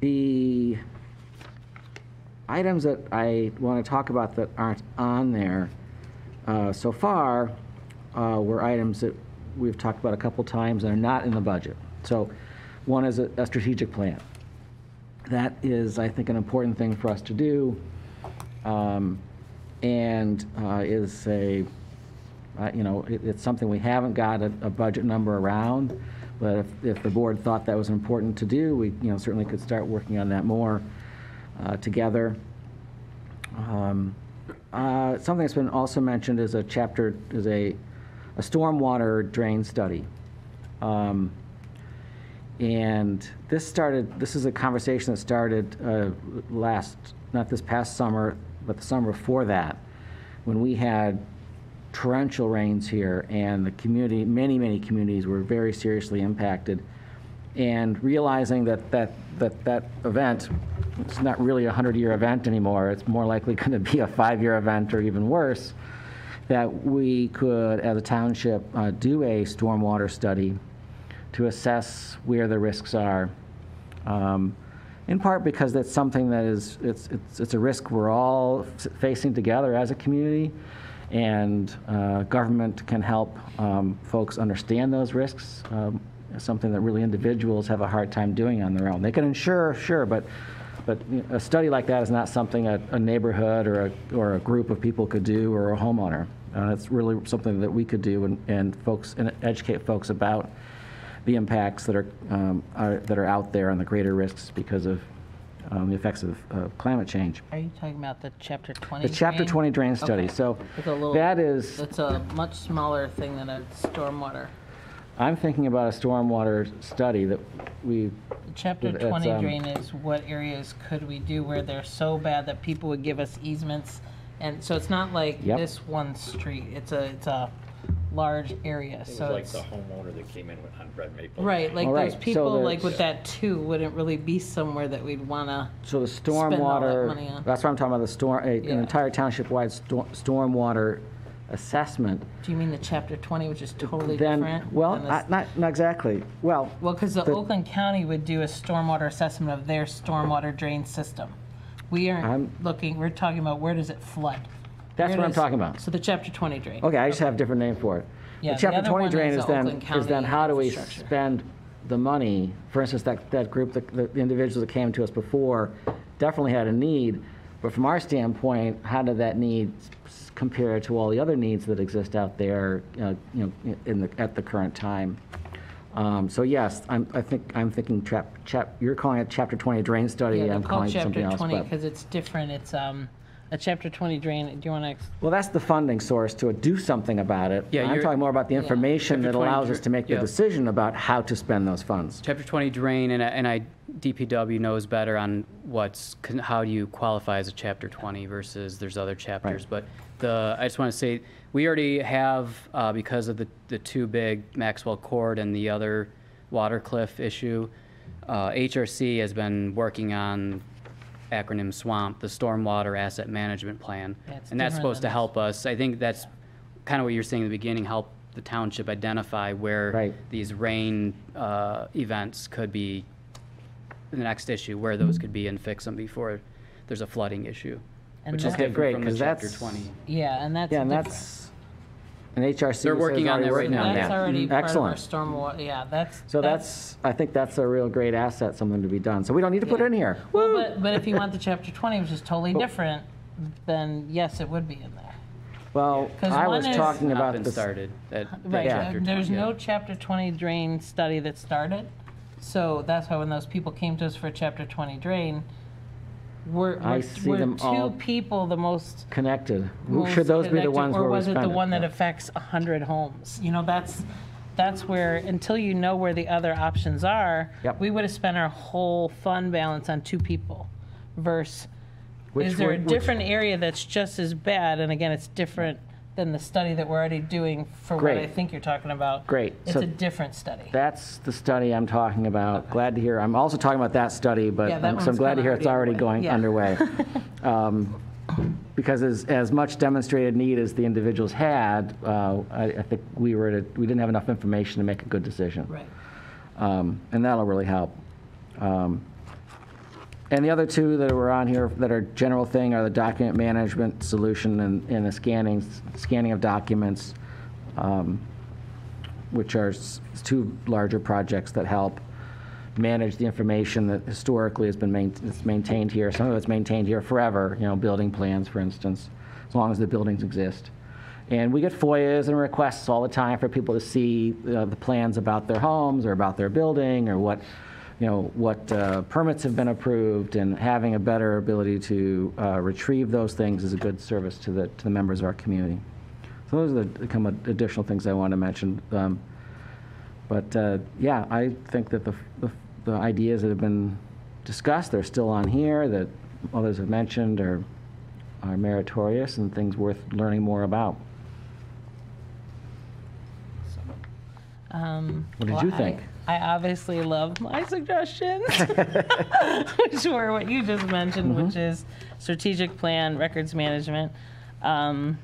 The items that I want to talk about that aren't on there uh, so far uh, were items that we've talked about a couple times and are not in the budget. So one is a a strategic plan. That is, I think, an important thing for us to do um, and uh, is a, uh, you know, it- it's something we haven't got a a budget number around, but if if the board thought that was important to do, we, you know, certainly could start working on that more uh, together. Um, uh, Something that's been also mentioned is a chapter, is a, a stormwater drain study. Um, And this started, this is a conversation that started uh, last, not this past summer, but the summer before that, when we had torrential rains here, and the community, many, many communities were very seriously impacted. And realizing that that, that, that event, it's not really a 100-year event anymore, it's more likely going to be a five-year event or even worse, that we could, as a township, uh, do a stormwater study to assess where the risks are. Um, In part because that's something that is, it's, it's, it's a risk we're all facing together as a community, and uh, government can help um, folks understand those risks, um, something that really individuals have a hard time doing on their own. They can insure, sure, but, but a study like that is not something a, a neighborhood or a, or a group of people could do, or a homeowner. Uh, It's really something that we could do and, and folks, and educate folks about the impacts that are, um, are, that are out there and the greater risks because of um, the effects of uh, climate change. Are you talking about the chapter 20? The Chapter drain? 20 drain study, Okay. so little- that is, It's a much smaller thing than a stormwater. I'm thinking about a stormwater study that we, Chapter It's, 20 um, drain is what areas could we do where they're so bad that people would give us easements? And so it's not like Yep. this one street, it's a, it's a large area, It was so like it's. the homeowner that came in with- on Red Maple. Right, like All right, those so people, like there's- with that too, wouldn't really be somewhere that we'd wanna, so the Spend all that money stormwater, on. that's what I'm talking about, the storm, a- an Yeah. entire township-wide sto- stormwater assessment. do you mean the chapter 20, which is totally Then, different? well, than this- not, not not exactly, well, Well, because the The- Oakland County would do a stormwater assessment of their stormwater drain system. We are I'm- aren't looking, we're talking about where does it flood? That's Where what I'm does- talking about. So the chapter 20 drain. Okay, I just have a different name for it. Yeah, The the Chapter other 20 one drain is is then, Oakland is then County how do we infrastructure. spend the money? For instance, that, that group, the, the individuals that came to us before definitely had a need, but from our standpoint, how did that need s- compare to all the other needs that exist out there, uh, you know, in the, at the current time? Um, So yes, I'm, I think, I'm thinking chap, chap, you're calling it Chapter 20 drain study, Yeah, I'm they're called calling it something chapter else. 20 but- because it's different. It's um, a chapter 20 drain. Do you want to? Well, that's the funding source to do something about it. Yeah, I'm you're- talking more about the information Chapter that 20 allows us to make the yeah. decision about how to spend those funds. Chapter 20 drain, and I, and I, DPW knows better on what's, con- how do you qualify as a Chapter 20 versus there's other chapters. Right. But the, I just want to say, we already have, uh, because of the, the two big Maxwell Court and the other water cliff issue, uh, HRC has been working on acronym SWAMP, the Stormwater Asset Management Plan. Yeah, And that's supposed to than- help us. I think that's kind of what you're saying in the beginning, help the township identify where Right. these rain uh, events could be, the next issue, where those could be and fix them before there's a flooding issue. And Which is that- Okay, different great, from the 'cause chapter that's- 20. Yeah, and that's Yeah, and different. that's, and HRC They're working on already that right now. on That's that. already part of our Excellent. stormwater, yeah, that's. So that's, I think that's a real great asset, something to be done. So we don't need to put it in here. Well, but, but if you want the chapter 20, which is totally different, then yes, it would be in there. Well, 'Cause I one was is- talking Not about been this. started. that- that Right, uh, chapter there's 20, yeah. no chapter 20 drain study that started. So that's why when those people came to us for chapter 20 drain, we're, I we're- see them all two people the most. Connected. Most Should those be the connected, ones where Or we was it spend the one that affects 100 homes? You know, that's, that's where, until you know where the other options are, Yep. we would have spent our whole fund balance on two people versus, Which is there a which- different area that's just as bad? And again, it's different than the study that we're already doing for what I think you're talking about. Great. It's So- a different study. That's the study I'm talking about. Glad to hear. I'm also talking about that study, but Yeah, that I'm- so I'm glad to hear it's already going underway. underway. [laughs] Um, Because as, as much demonstrated need as the individuals had, uh, I, I think we were, at a- we didn't have enough information to make a good decision. Right. Um, And that'll really help. Um, And the other two that were on here that are general thing are the document management solution and, and the scanning, scanning of documents, um, which are s- two larger projects that help manage the information that historically has been main- maintained here. Some of it's maintained here forever, you know, building plans, for instance, as long as the buildings exist. And we get FOIAs and requests all the time for people to see uh, the plans about their homes or about their building or what, you know, what uh, permits have been approved. And having a better ability to uh, retrieve those things is a good service to the, to the members of our community. So those are the kind of additional things I want to mention. Um, But uh, yeah, I think that the, the, the ideas that have been discussed, they're still on here, that others have mentioned are, are meritorious and things worth learning more about. Um, What did well, you think? I obviously love my suggestions, [laughs] which were what you just mentioned, Mm-hmm. which is strategic plan, records management. Um,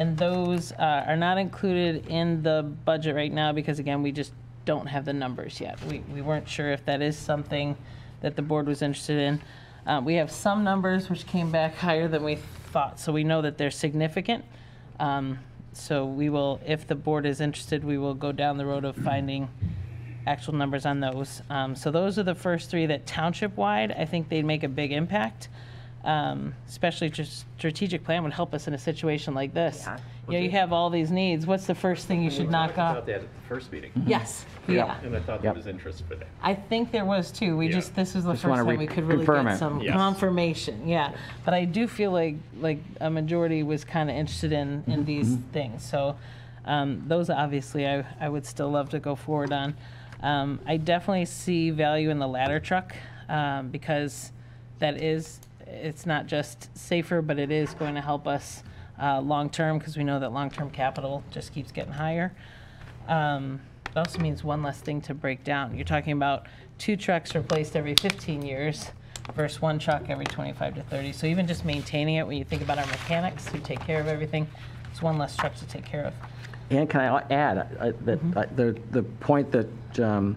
and those uh, are not included in the budget right now because, again, we just don't have the numbers yet. We, we weren't sure if that is something that the board was interested in. Uh, we have some numbers which came back [laughs] higher than we thought, so we know that they're significant. Um, so we will, if the board is interested, we will go down the road of finding actual numbers on those. Um, so those are the first three that township-wide, I think they'd make a big impact. Um, especially just strategic plan would help us in a situation like this. Yeah. Yeah, you have all these needs. What's the first thing you should knock off? About that at the first meeting. Yes, yeah. And I thought Yep. there was interest for that. I think there was too. We Yeah. just, this was the Just first wanna time re- we could really confirm get it. some Yes. confirmation, yeah. But I do feel like, like a majority was kind of interested in, in these things. So um, those obviously I, I would still love to go forward on. Um, I definitely see value in the ladder truck um, because that is, it's not just safer, but it is going to help us uh, long-term because we know that long-term capital just keeps getting higher. Um, It also means one less thing to break down. You're talking about two trucks replaced every 15 years versus one truck every 25 to 30. So even just maintaining it, when you think about our mechanics who take care of everything, it's one less truck to take care of. And can I add, I- that, Mm-hmm. I- the, the point that um,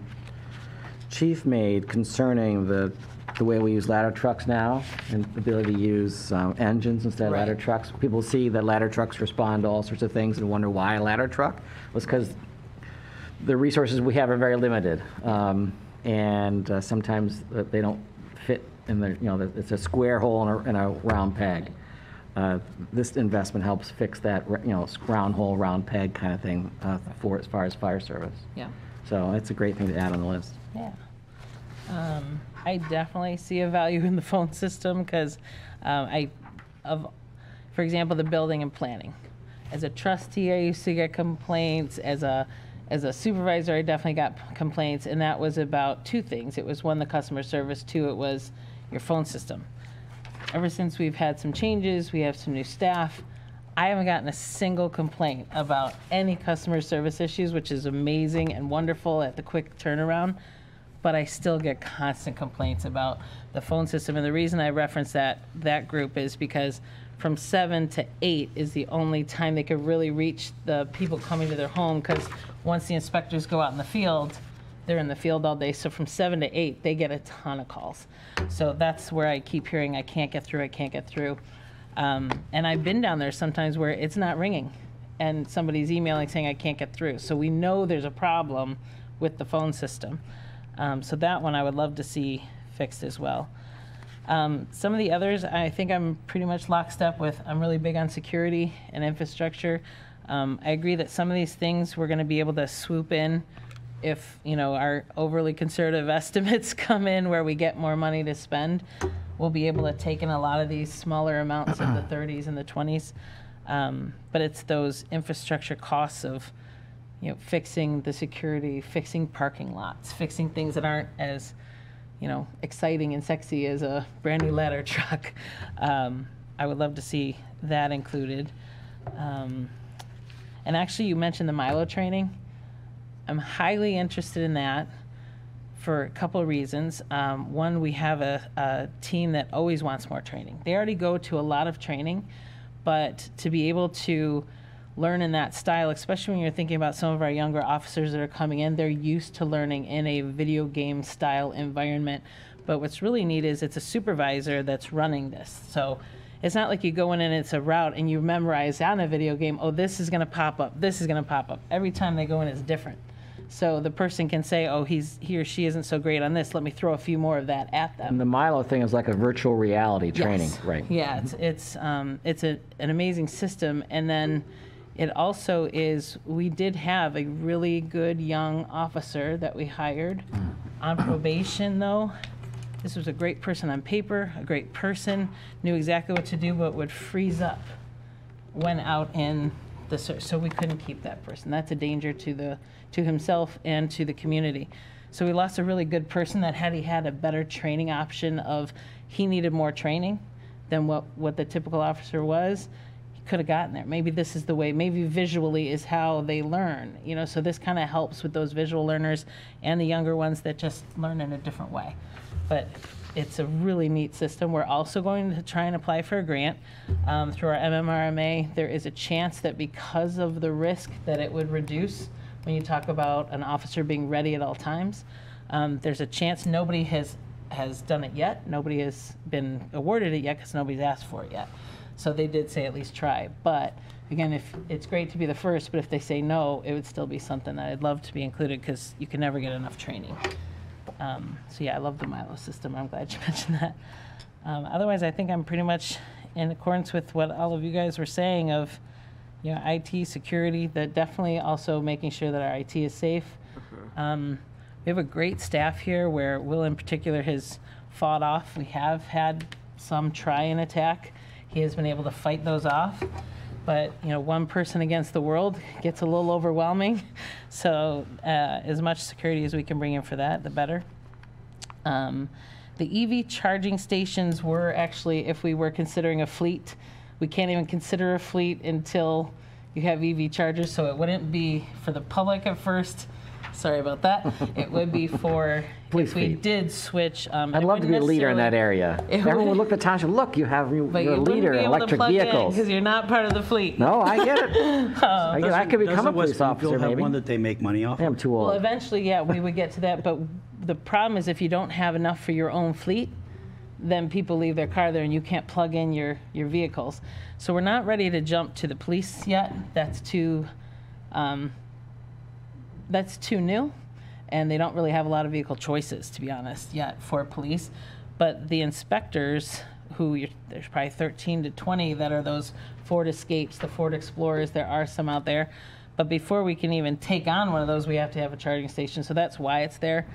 Chief made concerning the, the way we use ladder trucks now, and the ability to use um, engines instead of ladder trucks. People see that ladder trucks respond to all sorts of things and wonder why a ladder truck? Was because the resources we have are very limited. Um, And uh, sometimes uh, they don't fit in the, you know, it's a square hole in a, in a round peg. Uh, This investment helps fix that, you know, round hole, round peg kind of thing uh, for, as far as fire service. Yeah. So it's a great thing to add on the list. Yeah. Um, I definitely see a value [laughs] in the phone system because um, I, of, for example, the building and planning. As a trustee, I used to get complaints. As a as a supervisor, I definitely got complaints, and that was about two things. It was one, the customer service. Two, it was your phone system. Ever since we've had some changes, we have some new staff. I haven't gotten a single complaint about any customer service issues, which is amazing and wonderful at the quick turnaround. But I still get constant complaints about the phone system. And the reason I reference that, that group is because from seven to eight is the only time they could really reach the people coming to their home, because once the inspectors go out in the field, they're in the field all day. So from seven to eight, they get a ton of calls. So that's where I keep hearing, I can't get through, I can't get through. Um, and I've been down there sometimes where it's not ringing and somebody's emailing saying I can't get through. So we know there's a problem with the phone system. Um, so that one I would love to see fixed as well. Um, some of the others, I think I'm pretty much lockstep with. I'm really big on security and infrastructure. Um, I agree that some of these things we're going to be able to swoop in if you know our overly conservative [laughs] estimates come in where we get more money to spend. We'll be able to take in a lot of these smaller amounts of the [clears throat] 30s and the 20s. Um, but it's those infrastructure costs of you know fixing the security, fixing parking lots, fixing things that aren't as you know, exciting and sexy as a brand new ladder [laughs] truck. Um, I would love to see that included. Um, and actually, you mentioned the Milo training. I'm highly interested in that for a couple of reasons. Um, one, we have a, a team that always wants more training. They already go to a lot of training, but to be able to learn in that style, especially when you're thinking about some of our younger officers that are coming in, they're used to learning in a video game style environment. But what's really neat is it's a supervisor that's running this. So it's not like you go in and it's a route and you memorize on a video game, oh, this is going to pop up, this is going to pop up. Every time they go in, it's different. So the person can say, oh, he's he or she isn't so great on this. Let me throw a few more of that at them. And the Milo thing is like a virtual reality training, Yes. right? Yeah, it's it's um, it's a, an amazing system, and then it also is. We did have a really good young officer that we hired on probation, though. This was a great person on paper, a great person, knew exactly what to do, but would freeze up when out in the ser- so we couldn't keep that person. That's a danger to the to himself and to the community. So we lost a really good person that had he had a better training option of he needed more training than what what the typical officer was. He could have gotten there. Maybe this is the way. Maybe visually is how they learn. You know, so this kind of helps with those visual learners and the younger ones that just learn in a different way but it's a really neat system. We're also going to try and apply for a grant um, through our MMRMA. There is a chance that because of the risk that it would reduce when you talk about an officer being ready at all times, um, there's a chance nobody has has done it yet. Nobody has been awarded it yet because nobody's asked for it yet. So they did say at least try. But again, if it's great to be the first, but if they say no, it would still be something that I'd love to be included because you can never get enough training. Um, so yeah, I love the Milo system. I'm glad you [laughs] mentioned that. Um, otherwise, I think I'm pretty much in accordance with what all of you guys were saying of, you know, IT security. That definitely also making sure that our IT is safe. Um, we have a great staff here where Will in particular has fought off. We have had some try and attack. He has been able to fight those off. But you know, one person against the world gets a little overwhelming. [laughs] So uh, as much security as we can bring in for that, the better. Um, the EV charging stations were actually, if we were considering a fleet, we can't even consider a fleet until you have EV chargers. So it wouldn't be for the public at first. Sorry about that. [laughs] it would be for Police if we fleet. did switch. Um, I'd love to be a leader in that area. [laughs] Everyone would would- look at Tasha, look, you have, you- But you're you a leader be in able to electric plug vehicles. because you're not part of the fleet. No, I get it. [laughs] I, get. I could become a Doesn't police West officer Springfield have maybe. one that they make money off? I am of? too Well, eventually, yeah, we would get to that. But the problem is if you don't have enough for your own fleet, then people leave their car there and you can't plug in your, your vehicles. So we're not ready to jump to the police yet. That's too, um, that's too new. And they don't really have a lot of vehicle choices, to be honest, yet for police. But the inspectors, who there's probably 13 to 20 that are those Ford Escapes, the Ford Explorers, there are some out there. But before we can even take on one of those, we have to have a charging station. So that's why it's there.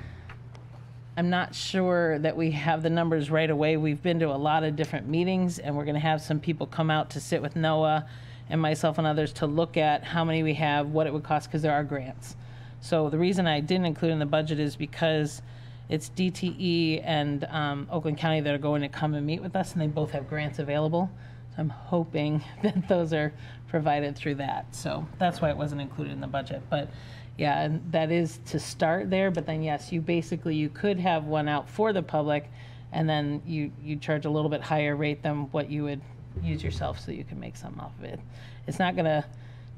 I'm not sure that we have the numbers right away. We've been to a lot of different meetings, and we're going to have some people come out to sit with Noah and myself and others to look at how many we have, what it would cost, because there are grants. So the reason I didn't include in the budget is because it's DTE and um, Oakland County that are going to come and meet with us, and they both have grants available. So I'm hoping [laughs] that those are provided through that. So that's why it wasn't included in the budget. But yeah, and that is to start there. But then yes, you basically you could have one out for the public, and then you you charge a little bit higher rate than what you would use yourself so you can make some off of it. It's not gonna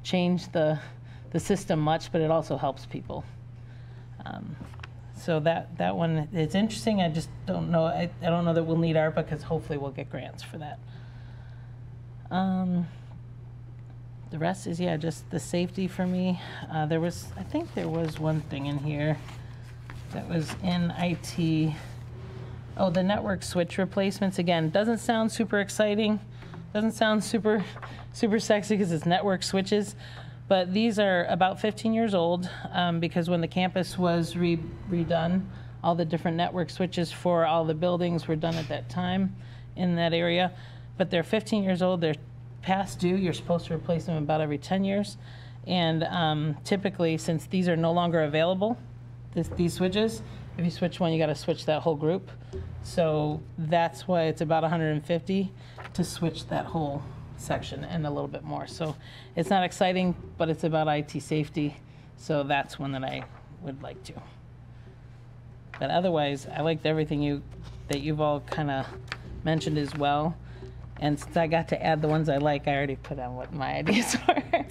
change the, the system much, but it also helps people. Um, So that, that one, it's interesting, I just don't know, I, I don't know that we'll need ARPA, because hopefully we'll get grants for that. Um, The rest is, yeah, just the safety for me. Uh, There was, I think there was one thing in here that was in IT. Oh, the network switch replacements, again, doesn't sound super exciting, doesn't sound super, super sexy because it's network switches, but these are about 15 years old, um, because when the campus was re- redone, all the different network switches for all the buildings were done at that time in that area. But they're 15 years old, they're past due, you're supposed to replace them about every 10 years. And um, typically, since these are no longer available, this, these switches, if you switch one, you gotta switch that whole group. So that's why it's about 150 to switch that whole section and a little bit more. So it's not exciting, but it's about IT safety. So that's one that I would like to. But otherwise, I liked everything you, that you've all kind of mentioned as well. And since I got to add the ones I like, I already put on what my [laughs] ideas were.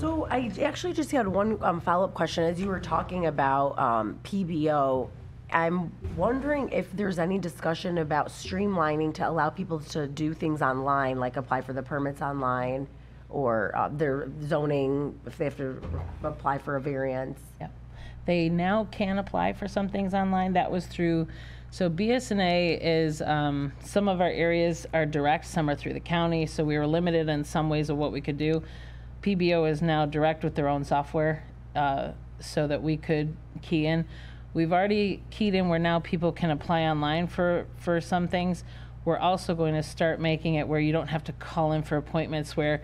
So I actually just had one um, follow-up question. As you were talking about um, PBO, I'm wondering if there's any discussion about streamlining to allow people to do things online, like apply for the permits online, or uh, their zoning, if they have to apply for a variance. Yep. They now can apply for some things online. That was through, so BSNA is, um, some of our areas are direct, some are through the county, so we were limited in some ways of what we could do. PBO is now direct with their own software, uh, so that we could key in. We've already keyed in where now people can apply online for, for some things. We're also going to start making it where you don't have to call in for appointments where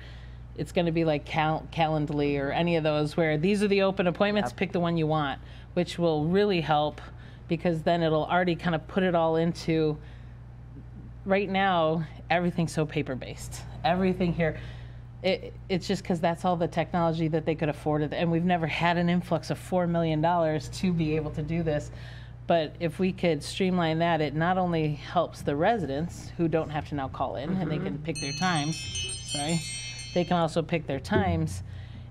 it's going to be like Cal- Calendly or any of those where these are the open appointments, pick the one you want, which will really help because then it'll already kind of put it all into right now everything's so paper based. Everything here it, it's just because that's all the technology that they could afford it. And we've never had an influx of $4 million to be able to do this. But if we could streamline that it not only helps the residents who don't have to now call in and they mm-hmm. can pick their times sorry they can also pick their times.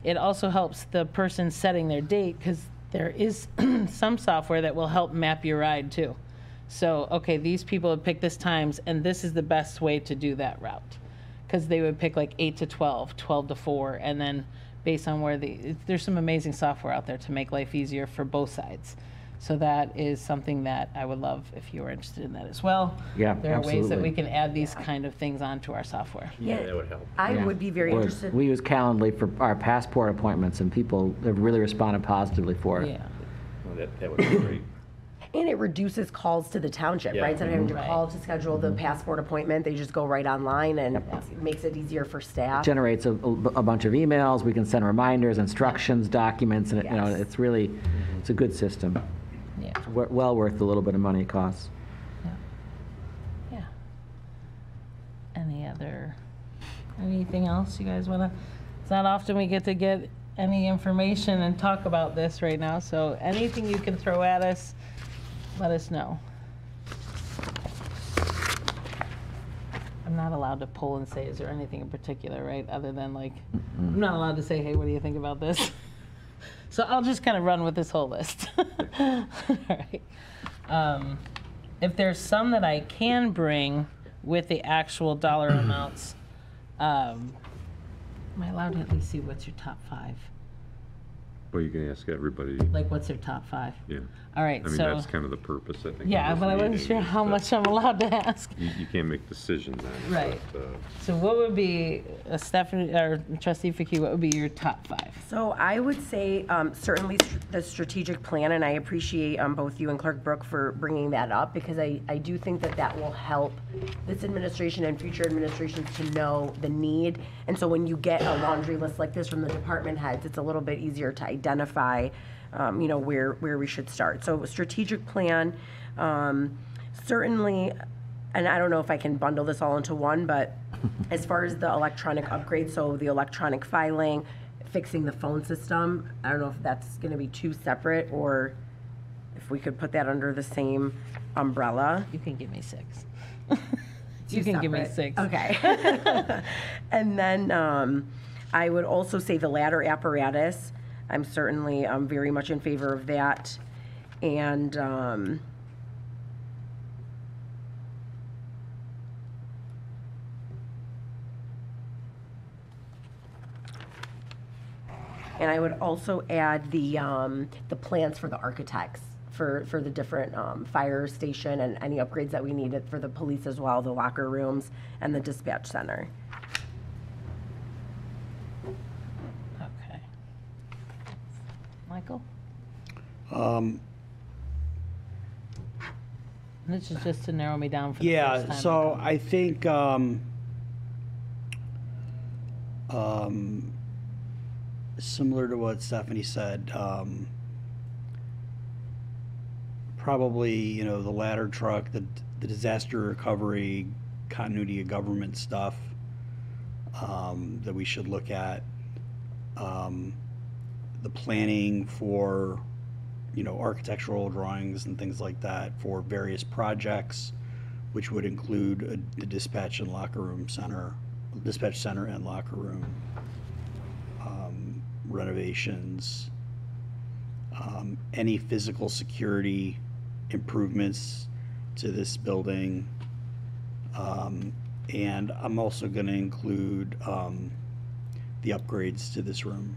It also helps the person setting their date because there is [clears throat] some software that will help map your ride too. So okay these people have picked this times and this is the best way to do that route. Because they would pick like 8 to 12 12 to 4 and then based on where the there's some amazing software out there to make life easier for both sides so that is something that i would love if you were interested in that as well Yeah, there are ways that we can add these kind of things onto our software Yeah, that would help. I Yeah. would be very Or interested. We use Calendly for our passport appointments, and people have really responded positively for it. yeah Well, That, that would be great. [laughs] And it reduces calls to the township, Yeah. right? Instead of having to Right. call to schedule the mm-hmm. passport appointment, they just go right online and it makes it easier for staff. Generates a, a bunch of emails, we can send reminders, instructions, documents, and, it- you know, Yes. it's really, it's a good system. Yeah. It's Well worth the little bit of money it costs. yeah. Any other anything else you guys want to it's not often we get to get any information and talk about this right now so anything you can throw at us let us know. I'm not allowed to pull and say is there anything in particular right other than like i'm not allowed to say hey what do you think about this so i'll just kind of run with this whole list [laughs] all right um, if there's some that I can bring with the actual dollar amounts, um, am I allowed to at least see what's your top five? Well, you can ask everybody, Like, what's their top five? yeah. All right, I mean, so, that's kind of the purpose, I think. of yeah, this but I wasn't meeting, sure is how that much I'm allowed to ask. You, you can't make decisions on it. Right. but, uh, So what would be, uh, Stephanie, or trustee Fakih, what would be your top five? So I would say um, certainly str- the strategic plan, and I appreciate um, both you and Clerk Brook for bringing that up, because I, I do think that that will help this administration and future administrations to know the need. And so when you get a laundry list like this from the department heads, it's a little bit easier to identify, um, you know, where, where we should start. So strategic plan, um, certainly, and I don't know if I can bundle this all into one, but [laughs] as far as the electronic upgrade, so the electronic filing, fixing the phone system, I don't know if that's gonna be two separate, or if we could put that under the same umbrella. You can give me six. [laughs] You two can give me six. Okay. [laughs] and then um, I would also say the ladder apparatus. I'm certainly um, very much in favor of that. And um, and I would also add the um, the plans for the architects for for the different um, fire station and any upgrades that we needed for the police as well, the locker rooms and the dispatch center. Okay. Michael? Um, This is just to narrow me down for the first Yeah, time. so I think, um, um, similar to what Stephanie said, um, probably, you know, the ladder truck, the, the disaster recovery, continuity of government stuff, um, that we should look at. Um, the planning for, you know, architectural drawings and things like that for various projects, which would include a- the dispatch and locker room center, dispatch center and locker room, um, renovations, um, any physical security improvements to this building. Um, And I'm also going to include um, the upgrades to this room.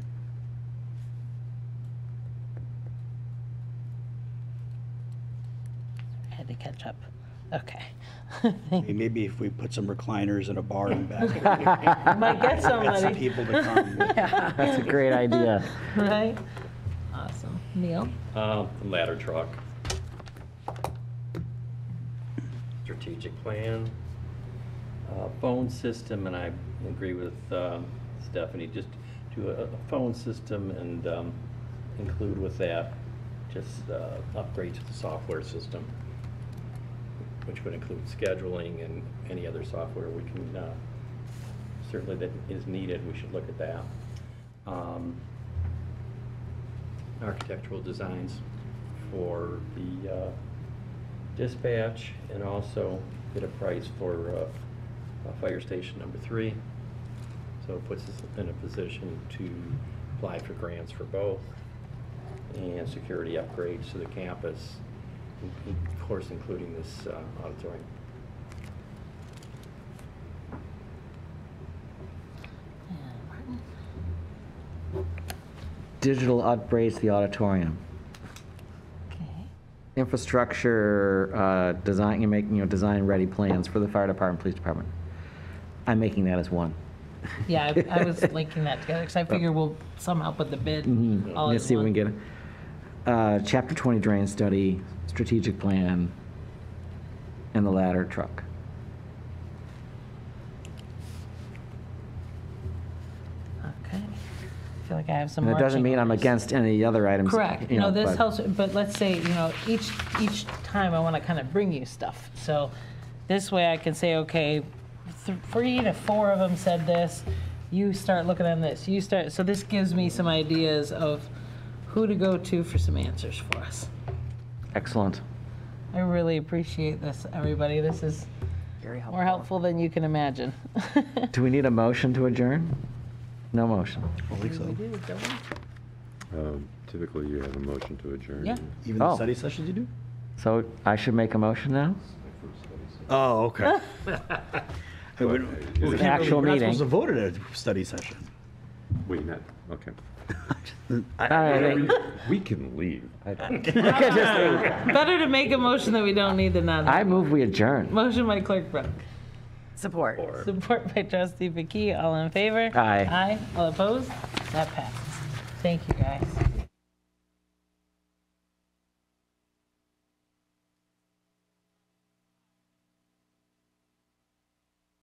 I had to catch up. Okay. [laughs] Hey, Maybe if we put some recliners in a bar in back, [laughs] Might get get some somebody, [laughs] people to come. That's a great idea. right? Awesome. Neil? Uh, the ladder truck. Strategic plan. Uh, phone system, and I agree with, um, Stephanie, just do a, a phone system and, um, include with that just, uh, upgrade to the software system, which would include scheduling and any other software we can, uh, certainly that is needed, we should look at that. Um, architectural designs for the uh, dispatch and also get a price for uh, fire station number three. So it puts us in a position to apply for grants for both and security upgrades to the campus, of course, including this uh, auditorium. Digital upgrades to the auditorium. Okay. Infrastructure, uh, design, you're making, you know, design-ready plans for the fire department, police department. I'm making that as one. [laughs] Yeah, I, I was linking that together because I figure we'll somehow put the bid all Let's in see if we can get it. Uh, Chapter 20 drain study, strategic plan, and the ladder truck. Okay. I feel like I have some And it doesn't marching mean I'm orders. against any other items. Correct. you No, know, this but- helps, but let's say, you know, each, each time I want to kind of bring you stuff. So this way I can say, okay, th- three to four of them said this, you start looking on this, you start, so this gives me some ideas of who to go to for some answers for us. Excellent. I really appreciate this, everybody. This is Very helpful. more helpful than you can imagine. [laughs] Do we need a motion to adjourn? No motion. I think so. We do, don't we? Um, Typically, you have a motion to adjourn. Yeah. Even the Oh. study sessions you do? So I should make a motion now? Oh, okay. Hey, we- we an can't really- actual We're not meeting. supposed to vote at a study session. Wait, not, okay. All right, We can leave. I don't. [laughs] Better to make a motion that we don't need than not. I move we adjourn. Motion by Clerk Brook. Support. Support by trustee McKee. All in favor? Aye. Aye. All opposed? That passes. Thank you, guys.